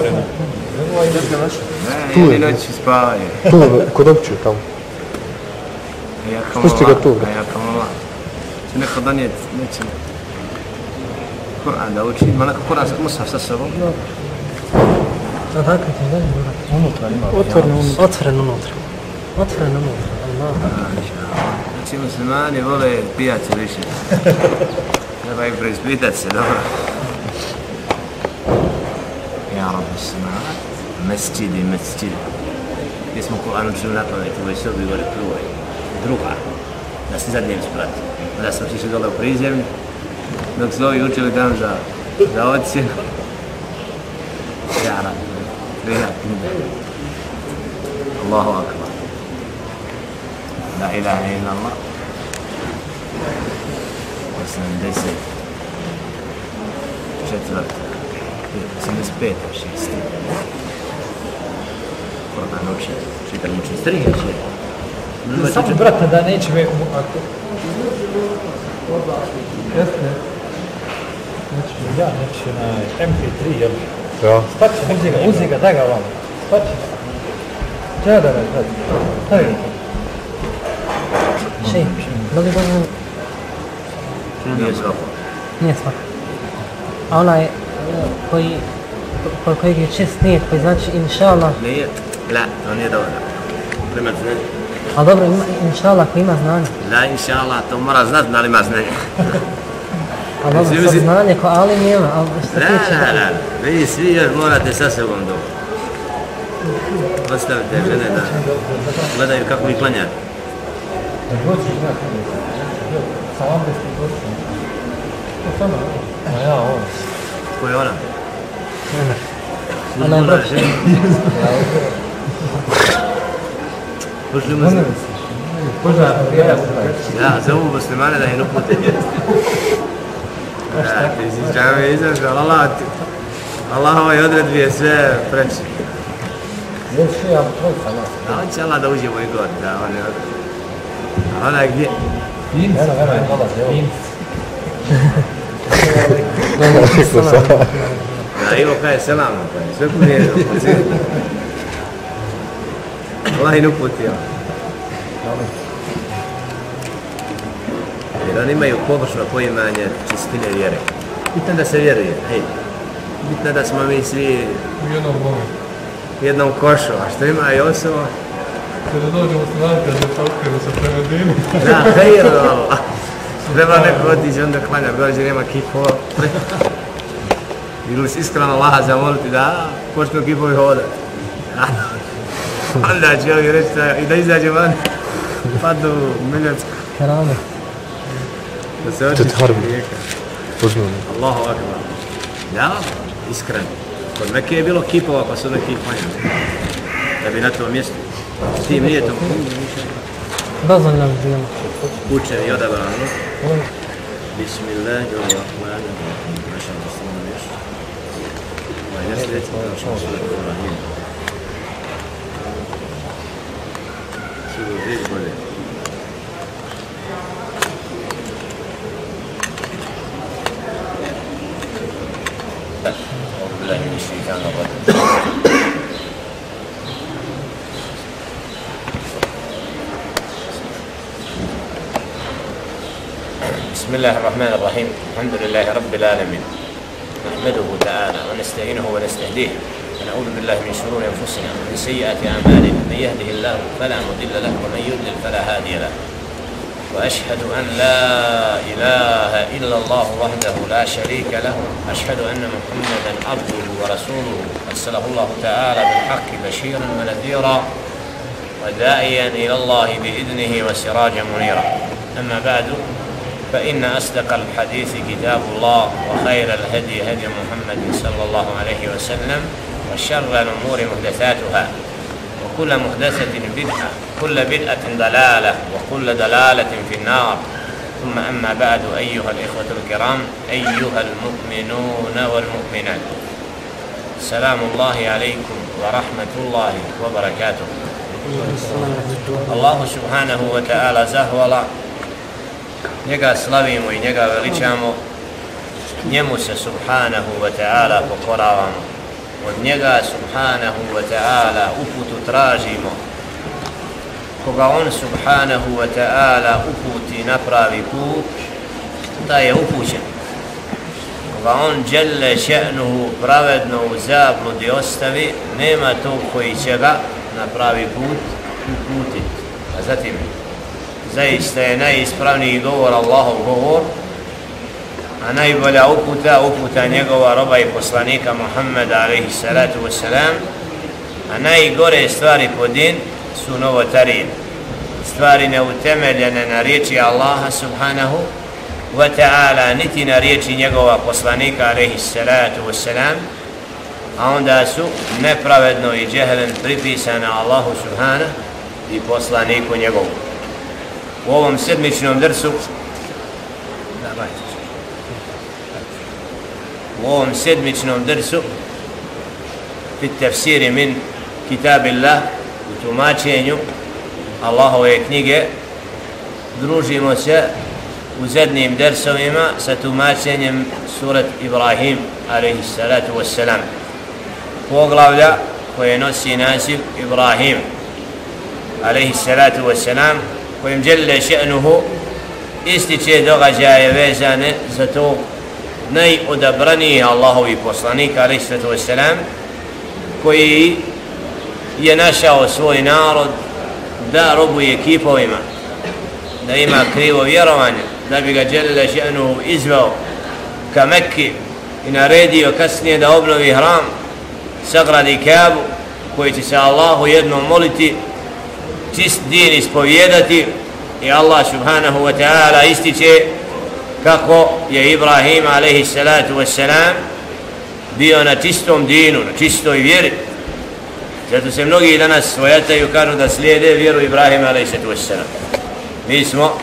S2: Ne, jedni noći spavaju.
S9: Tu, kod opće tamo.
S2: Ja
S9: Spusti ga tu.
S2: Ja kao mala. Će neko donijet, neće. Kur'an da uči, ima neko kur'anski musaf sa sobom.
S6: A tako ti je dalje, brate.
S8: Unutra ima.
S9: Otvoreno unutra.
S6: Otvoren unutra. Otvoren unutra. Allah.
S2: Znači muslimani vole pijace više. Treba ih preispitat se, dobro. Ja rabbi smaat, mesčidi, mesčidi. Gdje smo Kur'an učili na pamet, u ovoj sobi gore pluvaj. Druga, da se zadnjem sprati da smo otišli dole u prizemlju, dok su ovi učili dan za, za ocjenu. Ja radim, rabbi, prijatno. Allahu akbar. La ilaha illa Allah. 80. Četvrta. 85. šesti. Kur'an uči. Čitam uči. Strije će.
S8: Samo brate da neće me... Ako... Jeste. Znači, ja neće na MP3, jel?
S9: Ja.
S8: Spaće, uzi ga, uzi ga, daj ga vam. Spaće. Čega da me, brate? Stavi ga.
S6: Šej, da li Bože,
S2: Nije svako.
S6: nije svako. A onaj koji, kojeg je čist nijet, koji znači inša Allah,
S2: Nije. La, to nije dovoljno. Prima znanje.
S6: Ali dobro, ima, inša Allah ima znanje.
S2: La, inša Allah, to mora znat da li ima znanje.
S6: A dobro, sad
S2: misli-
S6: znanje ko Ali nema, ali što
S2: La,
S6: tiče...
S2: la, la. Vi svi još morate sa sobom dobro. Ostavite žene da gledaju kako vi klanjate.
S8: Da dođeš, brate. Sa ambesti dođeš. To samo. A ja, ovo.
S2: Ko je ona?
S6: Ona je
S2: Uzbuna
S6: baš-
S2: žena. Ušli muslim.
S8: Požar, ja
S2: Ja, zovu muslimane da je upute mjesto. Ja, ti si džave izašao, ali Allah, ti- Allah ovaj odredbi je sve preći.
S8: Još ja, tvoj sam nas.
S2: A on će Allah da uđe moj god, da on je A ona je gdje?
S8: Finci, Finci.
S2: Da, Ivo kaže selam, kaže, sve kumije, Allah im uputio. Jer oni imaju površno poimanje čistine vjere. Bitno da se vjeruje, hej. Bitno da smo mi svi
S8: U jednom Bogu.
S2: u jednom košu, a što ima i osoba,
S8: Kada dođemo s nalika da paukrenu sa premedinu.
S2: da, hej, ovo. Treba neko otići onda klanja, dođe nema kipova. Ili si iskreno Allaha zamoliti da počnu kipovi hodat. A, onda će ovi reći da, i da izađe van, padnu u Miljansku,
S6: Kerame.
S2: da se
S9: To je
S2: očisti
S9: harbi.
S2: rijeka.
S9: Uzmem.
S2: Allahu akbar. Da, iskreno. Kod Mekke je bilo kipova pa su neki klanjali. Da bi na tom mjestu. S tim nije to
S6: Dozvoljno bi bilo.
S2: učen i odabrano. Bismillahirrahmanirrahim. Naša muslima još. Ovaj ne sljedeći kao što su Ibrahim. بسم الله الرحمن الرحيم. الحمد لله رب العالمين. نحمده تعالى ونستعينه ونستهديه. ونعوذ بالله من شرور أنفسنا ومن سيئات أعمالنا. من يهده الله فلا مضل له ومن يضلل فلا هادي له. وأشهد أن لا إله إلا الله وحده لا شريك له. اشهد أن محمدا عبده ورسوله. أرسله الله تعالى بالحق بشيرا ونذيرا وداعيا إلى الله بإذنه وسراجا منيرا. أما بعد فإن أصدق الحديث كتاب الله وخير الهدي هدي محمد صلى الله عليه وسلم. وشر الأمور محدثاتها وكل محدثة بدعة كل بدعة ضلالة وكل ضلالة في النار. ثم أما بعد أيها الإخوة الكرام أيها المؤمنون والمؤمنات. سلام الله عليكم ورحمة الله وبركاته. الله سبحانه وتعالى زهولا. Njega slavimo i njega veličamo, njemu se subhanahu wa ta'ala pokoravamo, od njega subhanahu wa ta'ala uputu tražimo, koga on subhanahu wa ta'ala uputi napravi put, ta je upućen. Koga on djelle še'nuhu pravedno u zabludi ostavi, nema tog koji će ga napravi put uputiti. A zatim, zaista je najispravniji govor Allahov govor a najbolja uputa uputa njegova roba i poslanika Muhammeda alaihi salatu wasalam a najgore stvari po din su novotarije. Stvari neutemeljene na riječi Allaha subhanahu wa ta'ala niti na riječi njegova poslanika alaihi salatu wasalam a onda su nepravedno i džehlen pripisana Allahu subhanahu i poslaniku njegovu. U ovom sedmičnom drsu u ovom sedmičnom drsu fit tafsiri min kitabillah u tumačenju Allahove knjige družimo se u zadnjim dersovima sa tumačenjem surat Ibrahim alaihissalatu wassalam. Poglavlja koje nosi naziv Ibrahim alaihissalatu wassalam kojim djelje še'nuhu ističe događaje vezane za to najodabraniji Allahovi poslanik alaih svetu wasalam koji je našao svoj narod da robuje kipovima da ima krivo vjerovanje da bi ga djelle Ženu izveo ka Mekki i naredio kasnije da obnovi hram sagradi Kabu koji će se Allahu jednom moliti čist din ispovjedati i Allah subhanahu wa ta'ala ističe kako je Ibrahim alaihi salatu wa bio na čistom dinu, na čistoj vjeri. Zato se mnogi danas svojataju kažu da slijede vjeru Ibrahima alaihi salatu wa mi smo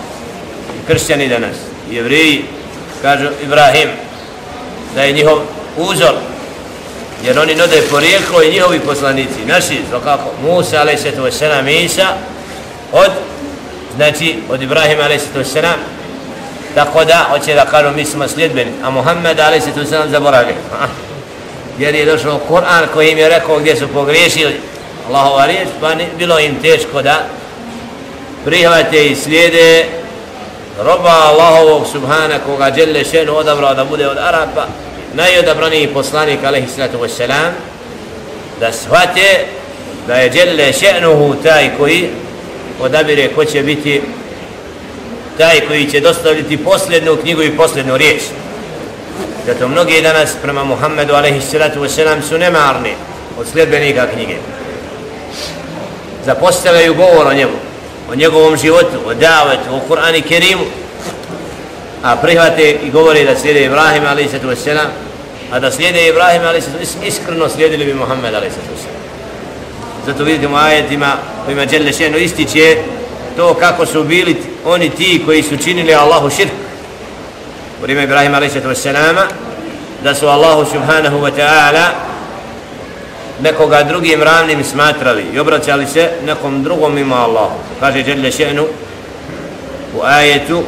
S2: kršćani danas jevriji kažu Ibrahim da je njihov uzor jer oni node porijeklo i njihovi poslanici, naši, svakako, Musa, alaihissalatu wassalam, Isa, od, znači, od Ibrahima, alaihissalatu wassalam, tako da, hoće da kažu, mi smo sljedbeni, a Muhammed, alaihissalatu wassalam, zaboravili. Jer je došao Kur'an koji im je rekao gdje su pogriješili. Allahova riječ, pa ni, bilo im teško da prihvate i slijede roba Allahovog subhana koga Đelle šenu odabrao da bude od Arapa, najodabraniji poslanik alaihi sallatu wassalam da shvate da je Đelle še'nuhu taj koji odabire ko će biti taj koji će dostaviti posljednu knjigu i posljednu riječ zato mnogi danas prema Muhammedu alaihi sallatu su nemarni od sljedbenika knjige zapostavljaju govor o njemu o njegovom životu, o davetu, o Kur'ani Kerimu a prihvate i govore da slijede Ibrahim a.s. a da slijede Ibrahim a.s. iskreno slijedili bi Muhammed a.s. Zato vidite u ajetima kojima Đelle Šenu ističe to kako su bili oni ti koji su činili Allahu širk u vrijeme Ibrahim a.s. da su Allahu subhanahu wa ta'ala nekoga drugim ravnim smatrali i obraćali se nekom drugom ima Allah. Kaže Đelle Šenu u ajetu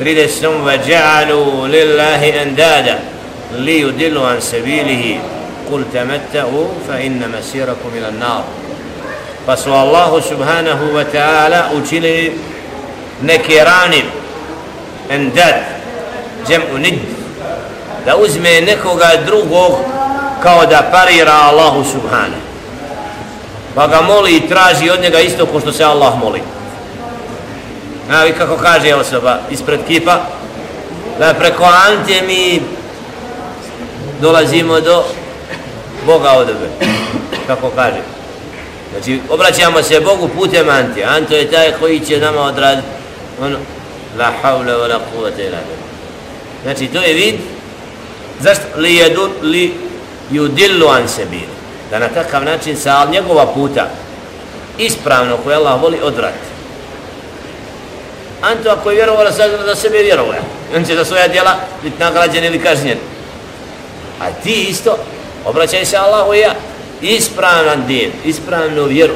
S2: 30 وجعلوا لله أندادا ليدلوا عن سبيله قل تمتعوا فإن مسيركم إلى النار pa su Allahu subhanahu wa ta'ala učinili neke ranim endad džem unid da uzme nekoga drugog kao da parira Allahu subhanahu. Pa ga moli i traži od njega isto ko što se Allah moli. A vi kako kaže osoba ispred kipa? Da preko ante mi dolazimo do Boga odebe kako kaže. Znači, obraćamo se Bogu putem Ante. Anto je taj koji će nama odraditi ono, la havla wa la kuvata ila Znači, to je vid zašto? Li jedu li yudillu an sebir da na takav način sa njegova puta ispravno koje Allah voli odvrati Anto ako je vjerovao da, da sebe vjerovao on će za svoja djela biti nagrađen ili kažnjen. A ti isto obraćaj se Allahu ja ispravan din, ispravnu vjeru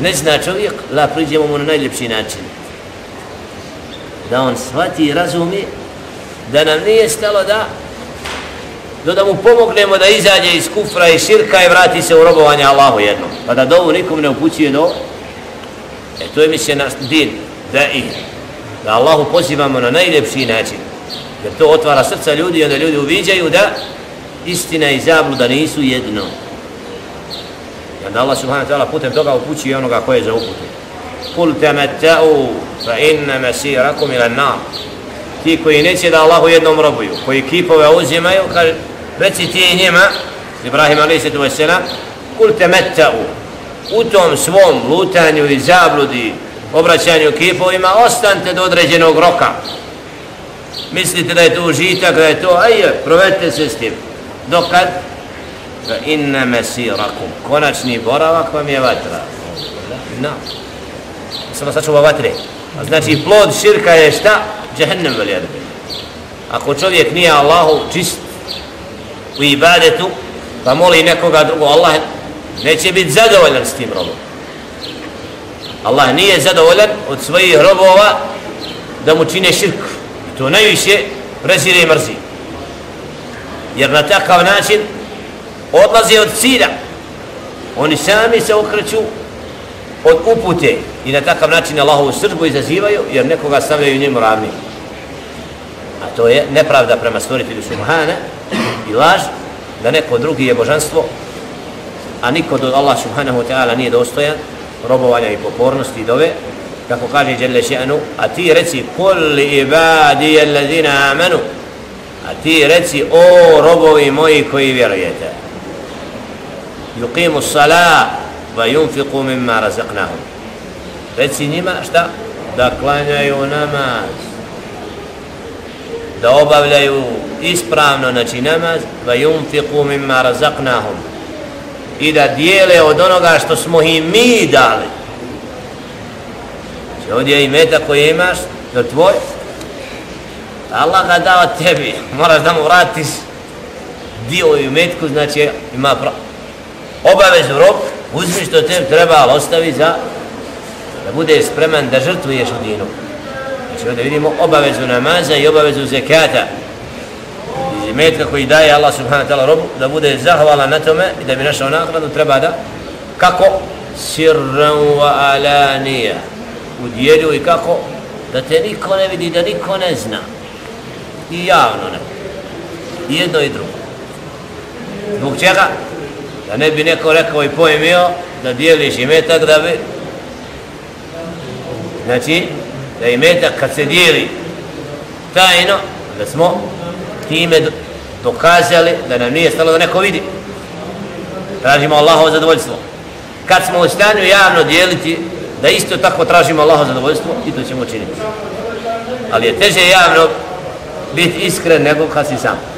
S2: ne zna čovjek la priđemo mu na najljepši način da on shvati i razumi da nam nije stalo da do da mu pomognemo da izađe iz kufra i širka i vrati se u robovanje Allahu jednom. Pa da dovu nikom ne upućuje do E to je misle naš din, da i da Allahu pozivamo na najljepši način. Jer to otvara srca ljudi i onda ljudi uviđaju da istina i zabluda nisu jedno da Allah subhanahu wa ta'ala putem toga upući onoga koje je za uputu. Kul temetta'u fa inna masirakum ila nar Ti koji neće da Allahu jednom robuju, koji kipove uzimaju, kaže, reci ti njima, Ibrahim a.s. Kul temetta'u, u tom svom lutanju i zabludi, obraćanju kipovima, ostanite do određenog roka. Mislite da je to užitak, da je to, ajde, provedite se s tim. Dokad? Fa inna mesirakum, konačni boravak vam je vatra. No. Samo sačuva vatre. A znači, plod širka je šta? Jahannam veljadu. Ako čovjek nije Allahu čist, u ibadetu, pa moli nekoga drugo, Allah neće biti zadovoljan s tim robom. Allah nije zadovoljan od svojih robova da mu čine širk. To najviše prezire i mrzi. Jer na takav način odlaze od cilja. Oni sami se okreću od upute i na takav način Allahovu sržbu izazivaju jer nekoga stavljaju njemu ravnim. A to je nepravda prema stvoritelju Subhana i laž da neko drugi je božanstvo a niko do Allah subhanahu wa ta'ala nije dostojan robovanja i pokornosti i dove kako kaže Jelle Še'anu, a ti reci kul ibadije allazina amanu a ti reci o robovi moji koji vjerujete yuqimu sala va yunfiqu mimma razaqnahum. Reci njima šta? Da klanjaju namaz. Da obavljaju ispravno znači namaz va yunfiqu mimma razaqnahum. I da dijele od onoga što smo im mi dali. Znači ovdje je i meta koje imaš to je tvoj? Allah ga dao tebi. Moraš da mu vratiš dio i metku znači ima pravo obavezu rob uzmi što te treba ali ostavi za da bude spreman da žrtvuješ u dinu Znači ovdje vidimo obavezu namaza i obavezu zekata. I metka koji daje Allah subhanahu wa ta'ala robu da bude zahvala na tome i da bi našao nakladu, treba da kako sirran wa alanija u dijelju i kako da te niko ne vidi, da niko ne zna. I javno ne. I jedno i drugo. Zbog čega? Da ne bi neko rekao i pojmio da dijeliš imetak da bi Znači, da imetak kad se dijeli tajno, da smo time dokazali da nam nije stalo da neko vidi. Tražimo Allahovo zadovoljstvo. Kad smo u stanju javno dijeliti, da isto tako tražimo Allahovo zadovoljstvo i to ćemo činiti. Ali je teže javno biti iskren nego kad si sam.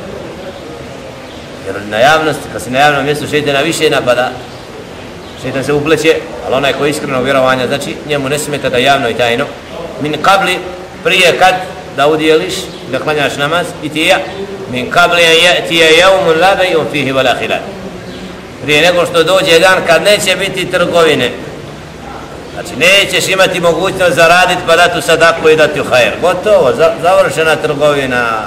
S2: Jer na javnosti, kad si na javnom mjestu šeitana više napada, šeitan se upleće, ali onaj koji je iskreno vjerovanja, znači njemu ne smeta da javno i tajno. Min qabli prije kad da udjeliš da klanjaš namaz i ti ja. Min qabli an yati yawm la bay'un fihi wala khilal. Prije nego što dođe dan kad neće biti trgovine. Znači nećeš imati mogućnost zaraditi pa dati sadaku i dati u hajer gotovo, završena trgovina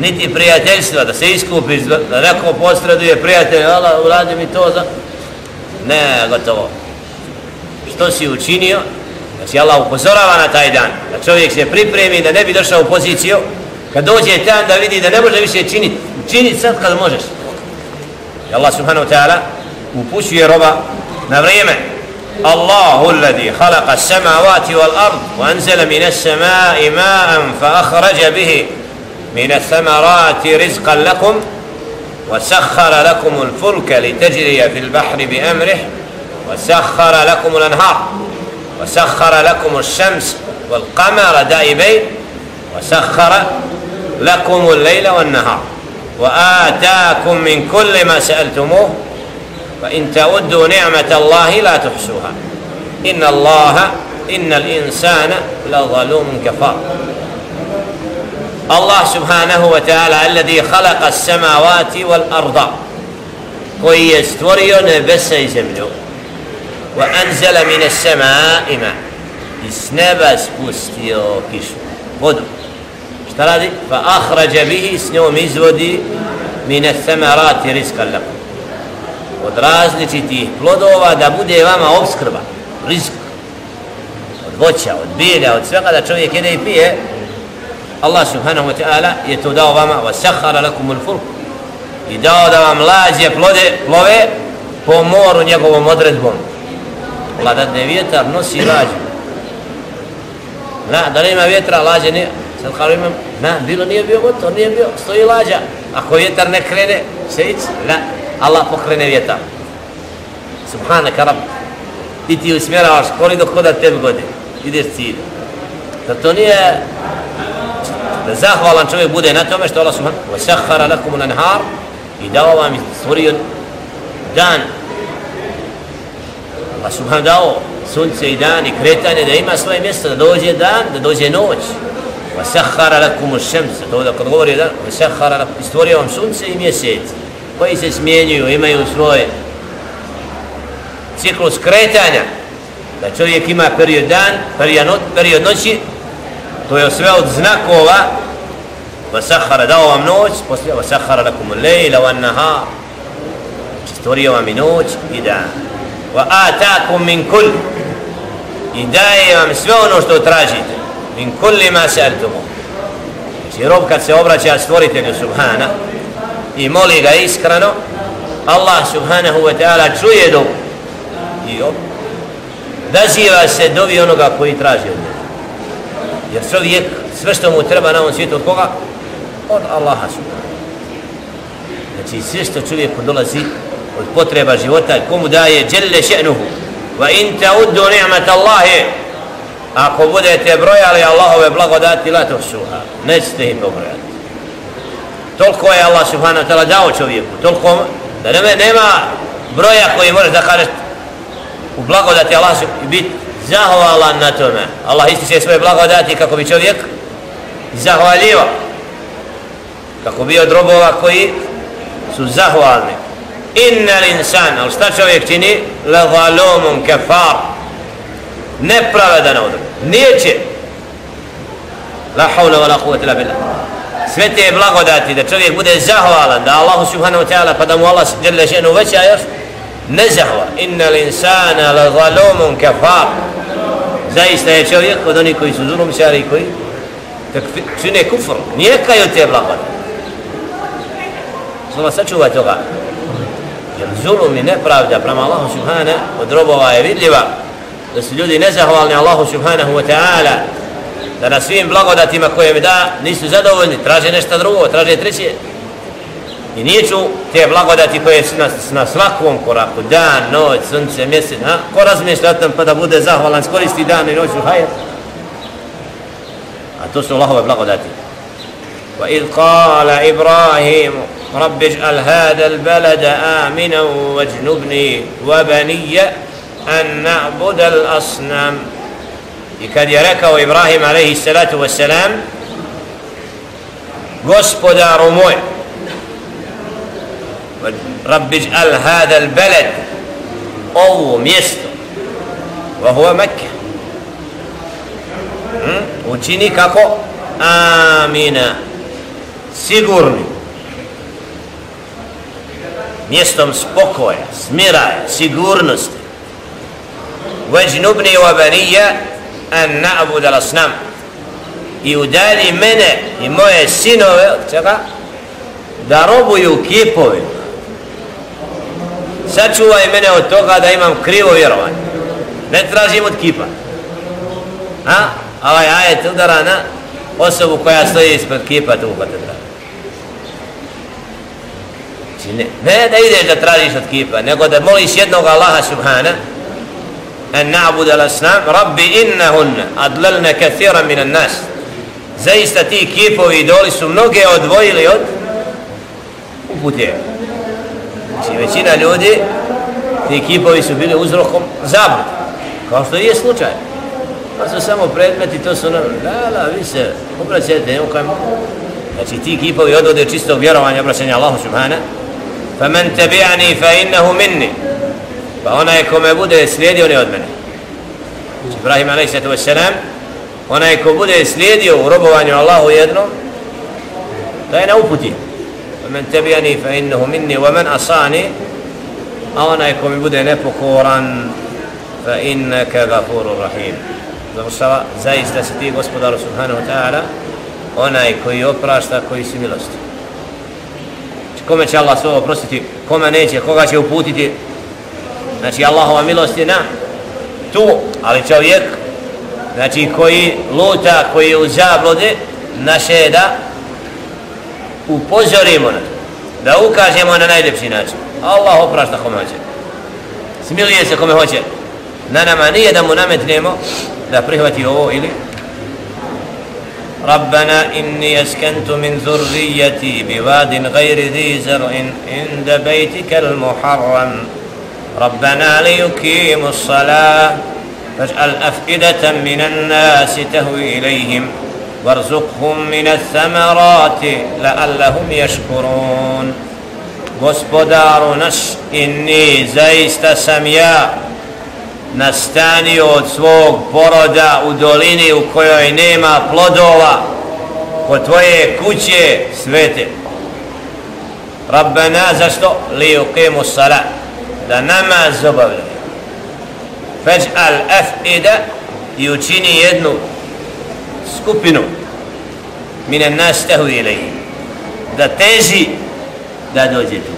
S2: niti prijateljstva, da se iskupi, da neko postraduje prijatelj, ala, uradi mi to za... Ne, gotovo. Što si učinio? Znači, Allah upozorava na taj dan, da čovjek se pripremi, da ne bi došao u poziciju, kad dođe tam da vidi da ne može više činiti, učiniti sad kad možeš. I Allah subhanahu ta'ala upućuje roba na vrijeme. Allahu alladhi khalaqa samawati wal ard, wa anzala minas samai ma'an, fa akhraja bihi من الثمرات رزقا لكم وسخر لكم الفلك لتجري في البحر بأمره وسخر لكم الأنهار وسخر لكم الشمس والقمر دائبين وسخر لكم الليل والنهار وآتاكم من كل ما سألتموه وإن تعدوا نعمة الله لا تحصوها إن الله إن الإنسان لظلوم كفار Allah subhanahu wa ta'ala alladhi khalaqa خلق السماوات والأرض koji je stvorio nebesa i zemlju wa anzala min as-sama'ima is neba spustio kišu vodu. Šta radi? Fa akhraja bihi s njom izvodi min as-samarati rizqan lakum. Od različitih plodova da bude vama obskrba rizq. Od voća od bilja od svega da čovjek jede i pije Allah subhanahu wa ta'ala je to dao vama wa sahara lakum fulk i dao da vam lađe plode, plove po moru njegovom odredbom Allah da vjetar nosi lađe na, da nema vjetra, lađe ne sad kao imam, na, bilo nije bio motor, nije bio, stoji lađa ako vjetar ne krene, se ići, na, Allah pokrene vjetar. Subhanaka Rab. i ti usmjeravaš koli dok hoda tebi godi. Ideš cilj. Da to nije da zahvalan čovjek bude na tome što Allah subhanahu wa sahara lakum lanhar i dao vam stvorio dan. Allah subhanahu dao sunce i dan i kretanje da ima svoje mjesto da dođe dan, da dođe noć. Wa sahara lakum šems to da kad govori dan wa sahara lakum stvorio vam sunce i mjesec koji se smjenjuju, imaju svoj ciklus kretanja, da čovjek ima period dan, period, noć, period noći, to je sve od znakova, vasahara dao vam noć, poslije vasahara lakum lejla van nahar, znači, stvorio vam i noć i dan. Wa atakum min kul i daje vam sve ono što tražite, min kulli ma sealtumu Znači rob kad se obraća stvoritelju subhana, i moli ga iskreno Allah subhanahu wa ta'ala čuje do i daziva se dovi onoga koji traži od njega jer čovjek sve što mu treba na ovom svijetu od koga? od Allaha subhanahu znači sve što čovjeku dolazi od potreba života komu daje djelle še'nuhu Va in ta'uddu ni'mat Allahe, ako budete brojali Allahove blagodati la to suha nećete ih pobrojati toliko je Allah subhanahu ta'ala dao čovjeku, toliko da nema, nema broja koji možeš da kažeš u blagodati Allah i biti zahvalan na tome. Allah ističe svoje blagodati kako bi čovjek zahvalio. Kako bi od robova koji su zahvalni. Inna l'insan, ali šta čovjek čini? Le zalumum kefar. Nepravedan od Nije će. La hawla wa la quvvata illa billah sve te blagodati da čovjek bude zahvalan da Allahu subhanahu wa ta'ala pa da mu Allah djelle šenu veća još ne zahva inna l'insana la zalumun kafar zaista je čovjek od onih koji su zulumčari koji čine kufr. Nijekaju te blagodati Slova sačuva toga. Jer zulum i nepravda prema Allahu subhanahu od robova je vidljiva. Da su ljudi nezahvalni Allahu subhanahu wa ta'ala da na svim blagodatima koje mi da nisu zadovoljni, traže nešto drugo, traže treće. I nije ću te blagodati koje su na, na svakom koraku, dan, noć, sunce, mjesec, ha? ko razmišlja o tom pa da bude zahvalan, skoristi dan i noć u hajer. A to su Allahove blagodati. وإذ قال إبراهيم رب اجعل هذا البلد آمنا واجنبني وبني أن نعبد الأصنام I kad je rekao Ibrahim alaihi salatu wasalam Gospodaru moj رب al hada al beled. Ovo mjesto. Vahuva Mekke. Hmm? Učini kako? Amina. Sigurni. Mjestom spokoja Smiraja Sigurnosti. Vajnubni wa banija an na'bud asnam i udalji mene i moje sinove od čega? Da robuju kipovima sačuvaj mene od toga da imam krivo vjerovanje. Ne tražim od kipa. A? Ovaj ajet udara na osobu koja stoji ispred kipa tu pa te znači ne, ne da ideš da tražiš od kipa nego da moliš jednog Allaha subhana en na'bud al asnam rabbi innahun adlalna kathira minan nas. Zaista ti kipovi idoli su mnoge odvojili od uputjeva znači većina ljudi ti kipovi su bili uzrokom zabud kao što je slučaj. Pa su samo predmeti to su ono, la la vi se obraćajte ne kaj znači ti kipovi odvode čistog vjerovanja obraćanja Allahu subhana. Fa men tebi'ani fa innahu minni. Pa onaj kome bude slijedio ne od mene. Znači, Ibrahim a.s. onaj ko bude slijedio u robovanju Allahu jednom da je na uputi men tebijani fa innahu minni wa men asani a onaj ko mi bude nepokoran fa innaka gafuru rahim. Završava zaista si ti gospodaru subhanahu ta'ala onaj koji oprašta koji si milosti. Znači, kome će Allah sve oprostiti? Kome neće? Koga će uputiti? Znači Allahova milost je na tu ali čovjek znači koji luta koji je u zablode naše je da upozorimo na to da ukažemo na najljepši način Allah oprašta kome hoće smiluje se kome hoće na nama nije da mu nametnemo da prihvati ovo ili ربنا إني أسكنت من ذريتي بواد غير ذي زرع عند بيتك المحرم ربنا ليقيموا الصلاة فاجعل أفئدة من الناس تهوي إليهم وارزقهم من الثمرات لعلهم يشكرون gospodaru naš inni zaista sam ja nastanio od svog poroda u dolini u kojoj nema plodova kod tvoje kuće svete Rabbena zašto li uqimu salat da namaz obavljaju faj'al af'ida i učini jednu skupinu. Mine nas tehu ilaji da teži da dođe tu.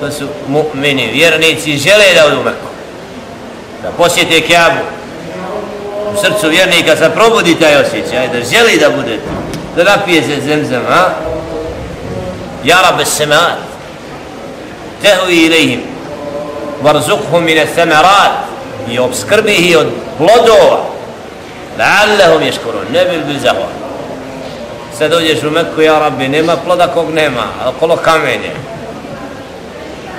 S2: To su mu'mini vjernici žele da odu Meku. Da posjete Kjabu u srcu vjernika se probudi taj osjećaj da želi da bude tu. Da napije se zemzem a? Ja rabe semat tehu ilaihim varzukhu mine semarat i obskrbi ih od plodova la'allahum yashkurun ne bil bil zahval sad dođeš u Meku ja rabbi nema ploda kog nema ali kolo kamenje.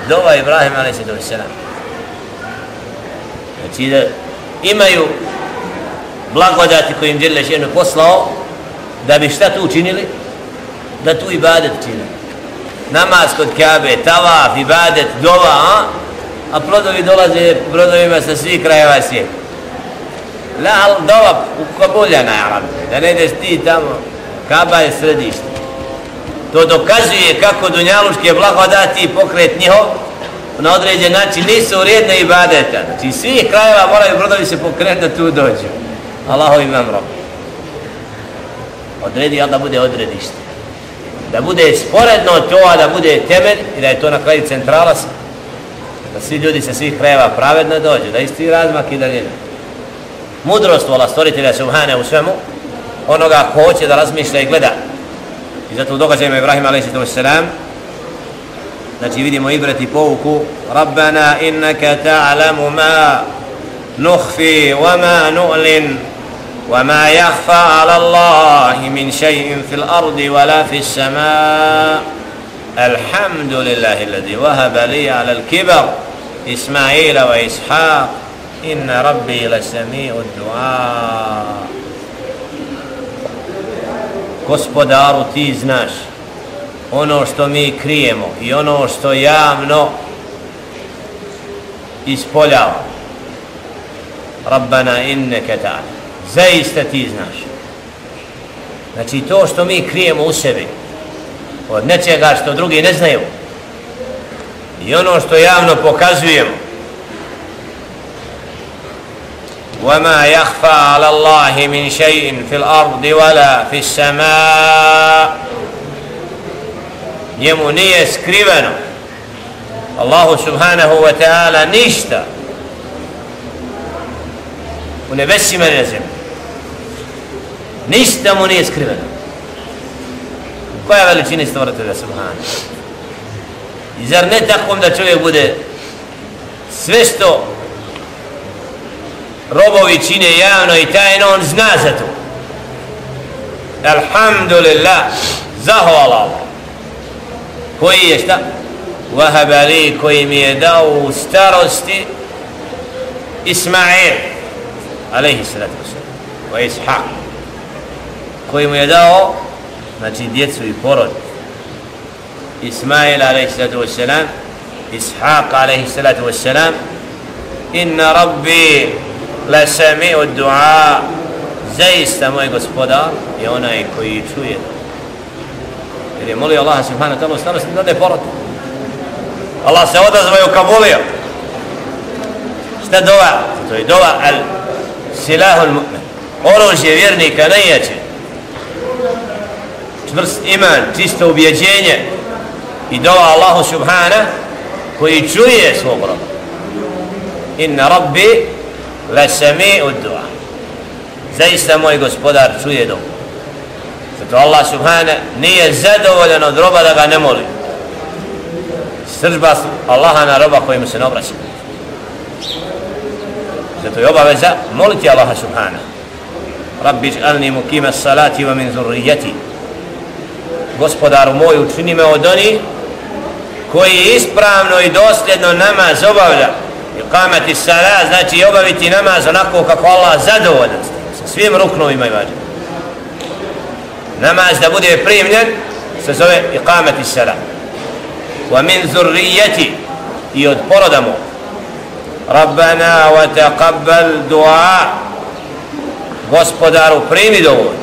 S2: Dova Ibrahim a.s. znači da imaju blagodati kojim Đeleš jedno poslao da bi šta tu učinili? Da tu ibadet čine. Namaz kod Kabe, tavaf, ibadet, dova a, a plodovi dolaze brodovima sa svih krajeva svijeta. La, al dova u je Arab, da ne ideš ti tamo, Kaba je središte. To dokazuje kako dunjaluške blagodati i pokret njihov na određen način nisu vrijedne i badeta. Znači, svih krajeva moraju brodovi se pokrenuti da tu dođu. Allaho imam rob. Odredi, ali da bude odredište. Da bude sporedno to, a da bude temelj i da je to na kraju centrala da svi ljudi sa svih krajeva pravedno dođu, da isti razmak i daljina mudrost vola stvoritelja Subhane u svemu, onoga ko hoće da razmišlja i gleda. I zato u događajima Ibrahima a.s. Znači vidimo ibret i povuku Rabbana innaka ta'lamu ma nukhfi wa ma nu'lin wa ma yakhfa ala Allahi min shay'in fil ardi wa la fis sama Alhamdulillahi alladhi wahaba li ala al-kibar Ismaila wa Ishaq inna rabbi la sami'u du'a. Gospodaru ti znaš ono što mi krijemo i ono što javno ispoljava. Rabbana inneke ta'ala. Zaista ti znaš. Znači to što mi krijemo u sebi od nečega što drugi ne znaju i ono što javno pokazujemo وما يخفى على الله من شيء في الأرض ولا في السماء njemu nije skriveno Allahu subhanahu wa ta'ala ništa u nebesima i na zemlji ništa mu nije skriveno koja veličina stvoritelja subhanahu i zar ne tako da čovjek bude sve što robovi čine javno i tajno on zna za to. Alhamdulillah zahvala Allah. Koji je šta? Wahab Ali koji mi je dao u starosti Ismail alaihi salatu wasalam wa Ishaq koji mu je dao znači djecu i porod. Ismail alaihi salatu wasalam Ishaq alaihi salatu wasalam inna rabbi la sami od dua zaista moj gospodar je onaj koji čuje. Jer je molio Allah subhanahu ta'ala stano da dade porod. Allah se odazva i ukabulio. Šta dova? To je dova al silahul mu'min. Oružje vjernika najjače. Čvrst iman čisto ubjeđenje. I dova Allahu subhana koji čuje svog roba. Inna rabbi la sami od dua zaista moj gospodar čuje dobu zato Allah subhane nije zadovoljan od roba da ga ne moli. Sržba Allaha na roba kojim se ne obraća. Zato je obaveza moliti Allaha subhana Rabbi žalni mukime salati wa min zurrijeti gospodaru moj učini me od oni koji ispravno i dosljedno namaz obavlja kamati sara, znači obaviti namaz onako kako Allah zadovoljan sa svim ruknovima i vađima. Namaz da bude primljen se zove i kamati wa min zurrijeti i od poroda mu. Rabbana wa taqabbal dua. Gospodaru primi dovolj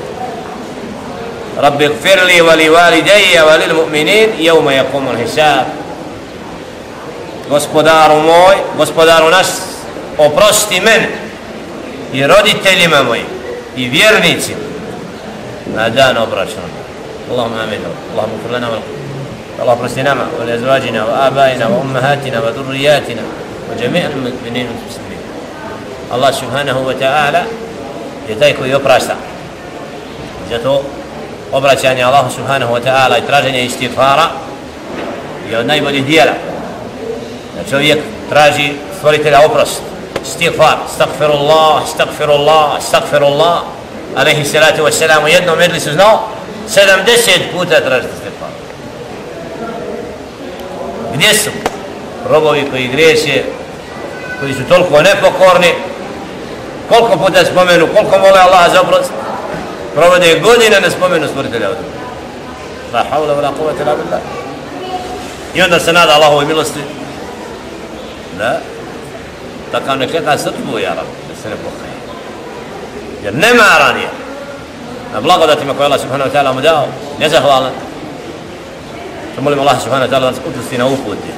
S2: Rabbi gfirli wa li walideja wa lil mu'minin jevma yakumul hisab gospodaru moj, gospodaru naš, oprosti meni i roditeljima mojim i vjernicima na dan obračuna. Allahumma amin. Allahumma kufr lana wal Allah prosti nama, wa azvajina, wa abaina, wa ummahatina, wa durrijatina, wa jami'al mu'minin muslimin. Allah subhanahu wa ta'ala je taj koji oprašta. Zato obraćanje Allahu subhanahu wa ta'ala i traženje istighfara je od najboljih dijela da čovjek traži stvoritelja oprost. Stighfar, stakfirullah, stakfirullah, stakfirullah alaihi salatu wa salam u jednom medlisu znao 70 puta tražiti stighfar gdje su? Robovi koji griješe koji su toliko nepokorni. Koliko puta spomenu, koliko mole Allah za oprost? Provode godine na spomenu stvoritelja oprost la hawla wa la quvata illa billah. I onda se nada Allahovoj milosti da takav ne kleka srđbu ja da se ne pokaje. Jer nemaran je. Na blagodatima koje Allah subhanahu wa ta'ala mu dao nezahvalan što molim Allah subhanahu wa ta'ala da nas učusti na uputi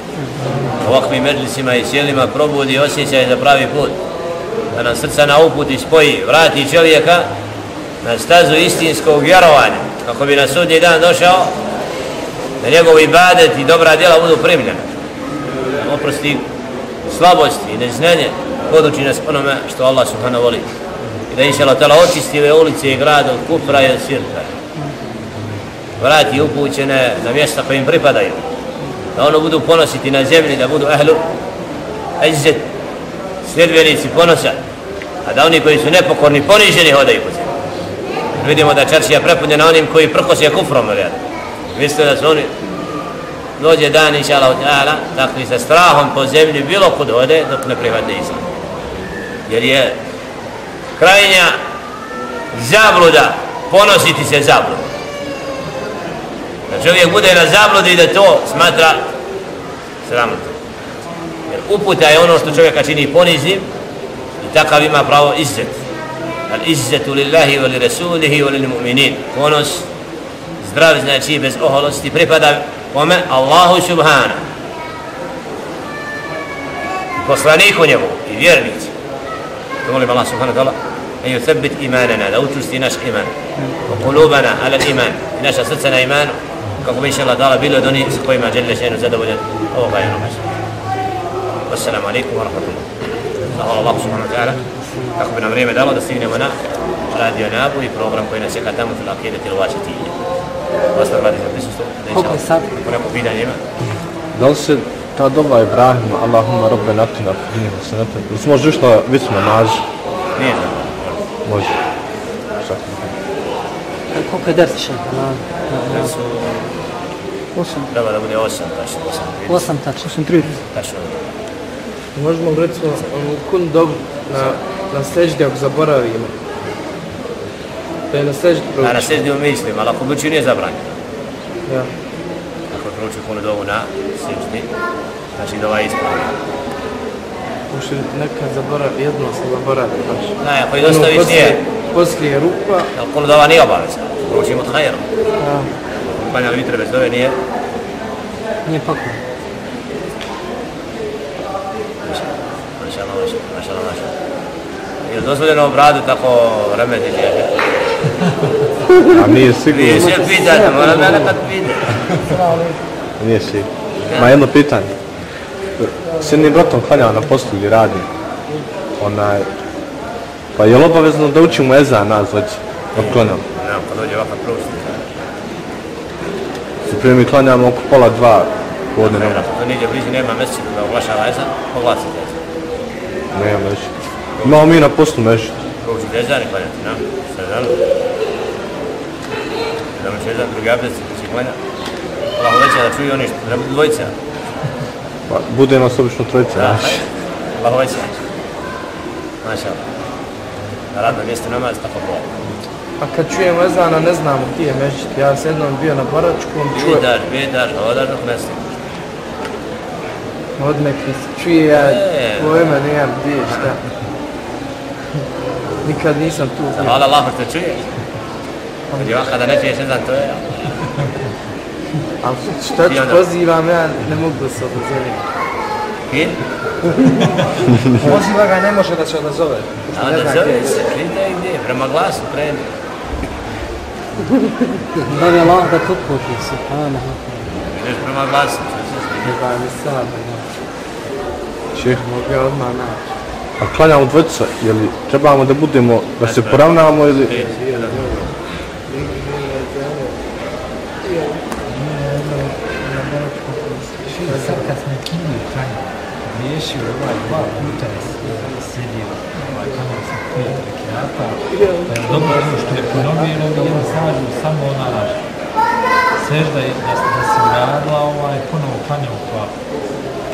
S2: ovakvim medlisima i sjelima probudi osjećaj za pravi put. Da nam srca na uputi spoji vrati čovjeka na stazu istinskog vjerovanja kako bi na sudnji dan došao da njegov ibadet i dobra djela budu primljena. oprosti slabosti i neznanje poduči nas onome što Allah subhanahu voli. I da inša Allah očisti ove ulice i grad od kufra i od sirka vrati upućene na mjesta koje im pripadaju. Da ono budu ponositi na zemlji da budu ahlu izzet sljedbenici ponosa a da oni koji su nepokorni poniženi hodaju po zemlji. Vidimo da čaršija prepunjena onim koji prkose kufrom mislite da su oni dođe dan inša Allah ta'ala, takvi sa strahom po zemlji bilo kod ode dok ne prihvate islam. Jer je krajnja zabluda ponositi se zabludom Da čovjek bude na zabludi da to smatra sramotno. Jer uputa je ono što čovjeka čini poniznim i takav ima pravo izzet. Al izzetu lillahi wa li rasulihi wa li mu'minin. Ponos zdrav znači bez oholosti pripada kome? Allahu subhana poslaniku njemu i vjernici molim Allah subhanahu wa ta'ala أن يثبت إيماننا da učusti naš iman وقلوبنا على الإيمان i naša srca na imanu kako bi inša Allah dala bilo od onih s kojima žele šenu zadovoljan ovoga i onoga Wassalamu alaikum wa rahmatullah Zahvala Allah subhanahu wa ta'ala kako bi nam vrijeme dalo da stignemo na Radio Nabu i program koji nas čeka tamo fil akidati il vašetije. Vas nagradi za prisustvo.
S6: Koliko je sad?
S2: Ako neko pitanje ima.
S9: Da li se ta doba Ibrahima, Allahumma rabbe natina, dinima se da se može išla već namaz?
S2: Nije znam.
S9: Može. Šta?
S6: Koliko je? Na, na, na,
S1: Osam.
S2: Treba da bude osam, tačno osam.
S6: osam tačno.
S1: Osam tri.
S2: Tačno.
S10: Možemo recimo kun dobu na, na seždi ako zaboravimo. Da je na seždi
S2: A
S10: proučimo.
S2: na seždi mislim, ali ako uči nije zabranjeno.
S10: Ja.
S2: Ako prouči kunu dovu na seždi, znači da ovaj ispravi.
S10: Uši nekad zaboravi, jedno se zaboravi baš.
S2: Ne, ako i dostaviš
S10: Ono,
S2: nije,
S10: poslije- rupa,
S2: ali kunu dova nije obaveza. Proučimo thajerom.
S10: ja.
S2: Klanja vitre bez dove nije,
S6: Nije pokoj.
S2: mašala, mašala, mašala. Je li dozvoljeno bradu tako remetiti?
S9: A nije sigurno.
S2: Nije sve pitanje, mora me nekad pitati.
S9: Nije sigurno. Ma jedno pitanje. S jednim bratom klanja na poslu ili radi. Onaj, pa je li obavezno da učimo eza nas već od klanjama?
S2: Ne, kad dođe ovakav proučiti.
S9: Za primjer mi klanjamo oko pola dva podne
S2: Ne, to niđe blizu nema mjeseca da oglašava ezan, oglasite ezan.
S9: Nema već. Imamo mi na poslu mešću.
S2: Proučiti ezan i klanjati, ne? Sve znam. Će ezan, drugi abdest, treći klanja. Allah veća da čuju oni što budu dvojica.
S9: Pa, bude nas obično trojica,
S2: Da,
S9: znaš.
S2: Allah veća. Maša Allah. Na radnom mjestu namaz tako bolje.
S10: A kad čujemo ezana ne znamo gdje je mešćit. Ja sam jednom bio na Baračkom, čuo,
S2: Vidaš, vidaš, odaš dok ne stigne.
S10: odmekli se, čuje ja,
S2: E.
S10: pojma nemam gdje, je, šta. Nikad nisam tu.
S2: Hvala Allahu što čuješ. Kad je ovaka da ne čuješ ezan, to je
S10: A šta
S2: I
S10: ću
S2: onda-
S10: pozivam, ja ne mogu da se odazovem.
S2: Kin?
S8: Poziva ga, ne može da se odazove.
S2: A da zove se, vidite gdje, prema glasu kreni.
S6: Da je Allah da tu puti, subhanahu.
S2: Ideš prema glasu, što se zove.
S10: Ne ba mi sada, ja.
S9: Šeh,
S10: Mogu ja odmah naći.
S9: a klanjamo dvojica, je li trebamo da budemo, da se poravnamo ili...
S2: Pet, jedan.
S8: Sad kad kini klanju, riješio ovaj dva puta je sjedio, ovaj klanju sam pet rekiata, da je dobro ono što je ponovio, ili jedan slažu samo ona. Sežda je da, da se uradila ovaj ponovo klanjao pa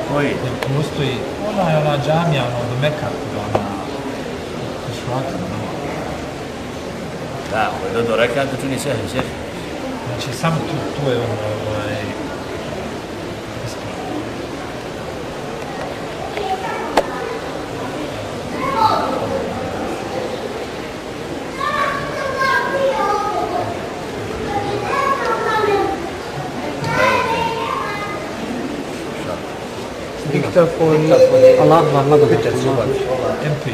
S2: Koji?
S8: jer postoji ona je ona džamija ono do Meka, ona Švaka, ono.
S2: Da, ako je dodo reka, to čini sve, sve.
S8: Znači samo tu, tu je ono ovaj,
S10: Diktafon,
S6: Allah vam blagodat.
S8: MP3.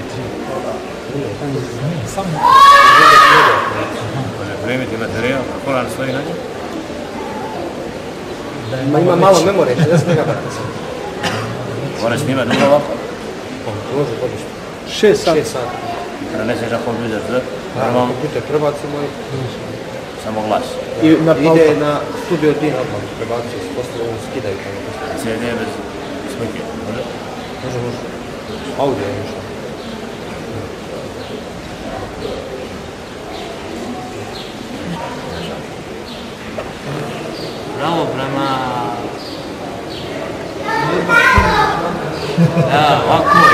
S8: Samo
S2: Može primiti materijal, Koran stoji na njemu.
S10: Ma ima malo memorije, 60 MB.
S2: Moraš snimati dugo ovako.
S10: Može godišnje. 6 sati. 6 sati.
S2: Preneseš na kompjuter, da?
S10: Normalno, Kompjuter prebacimo i
S2: samo glas.
S10: I na ide na studio din odmah, prebacio ono skidaju tamo.
S2: CD bez slike.
S10: Audio je nešto.
S2: Bravo prema... Da, ovako je.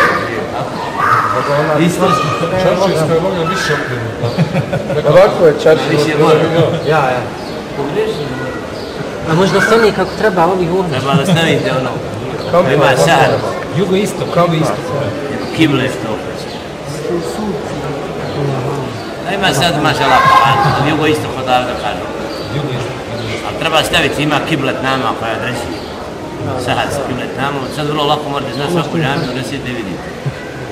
S2: Isto
S8: Čarčevska je mogla više okrenuta.
S10: Ovako je čarši.
S2: Više mora.
S10: Ja, ja.
S6: A možda stani kako treba ovih urna.
S2: Treba da stavite ono.
S10: Kampo,
S2: Ima sad.
S8: Jugo isto, kao isto.
S2: cube leftovers. No ima sad mašala palat, ali jugoistok odavde kažu. Ali treba staviti, ima kiblet nama koja dresi. Sahad sa kiblet nama, sad vrlo lako morate znati svaku džamiju, da sjedite vidite.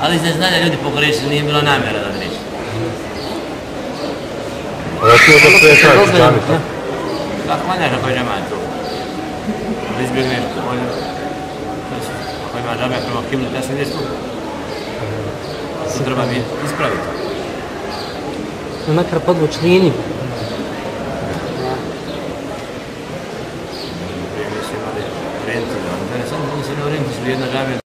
S2: Ali iz neznanja ljudi pogrešili, nije bilo namjera da greši.
S9: Ovo je to sve sad, džami to?
S2: Kako manjaš ako je džama to? Da izbjegneš, ako ima džama prema kiblet, ja sam gdje skupio. se treba mi ispraviti.
S6: Na makar podvuć liniju.
S2: Da. Da. Da. Da. ne Da. Da. Da. Da. Da. Da. Da.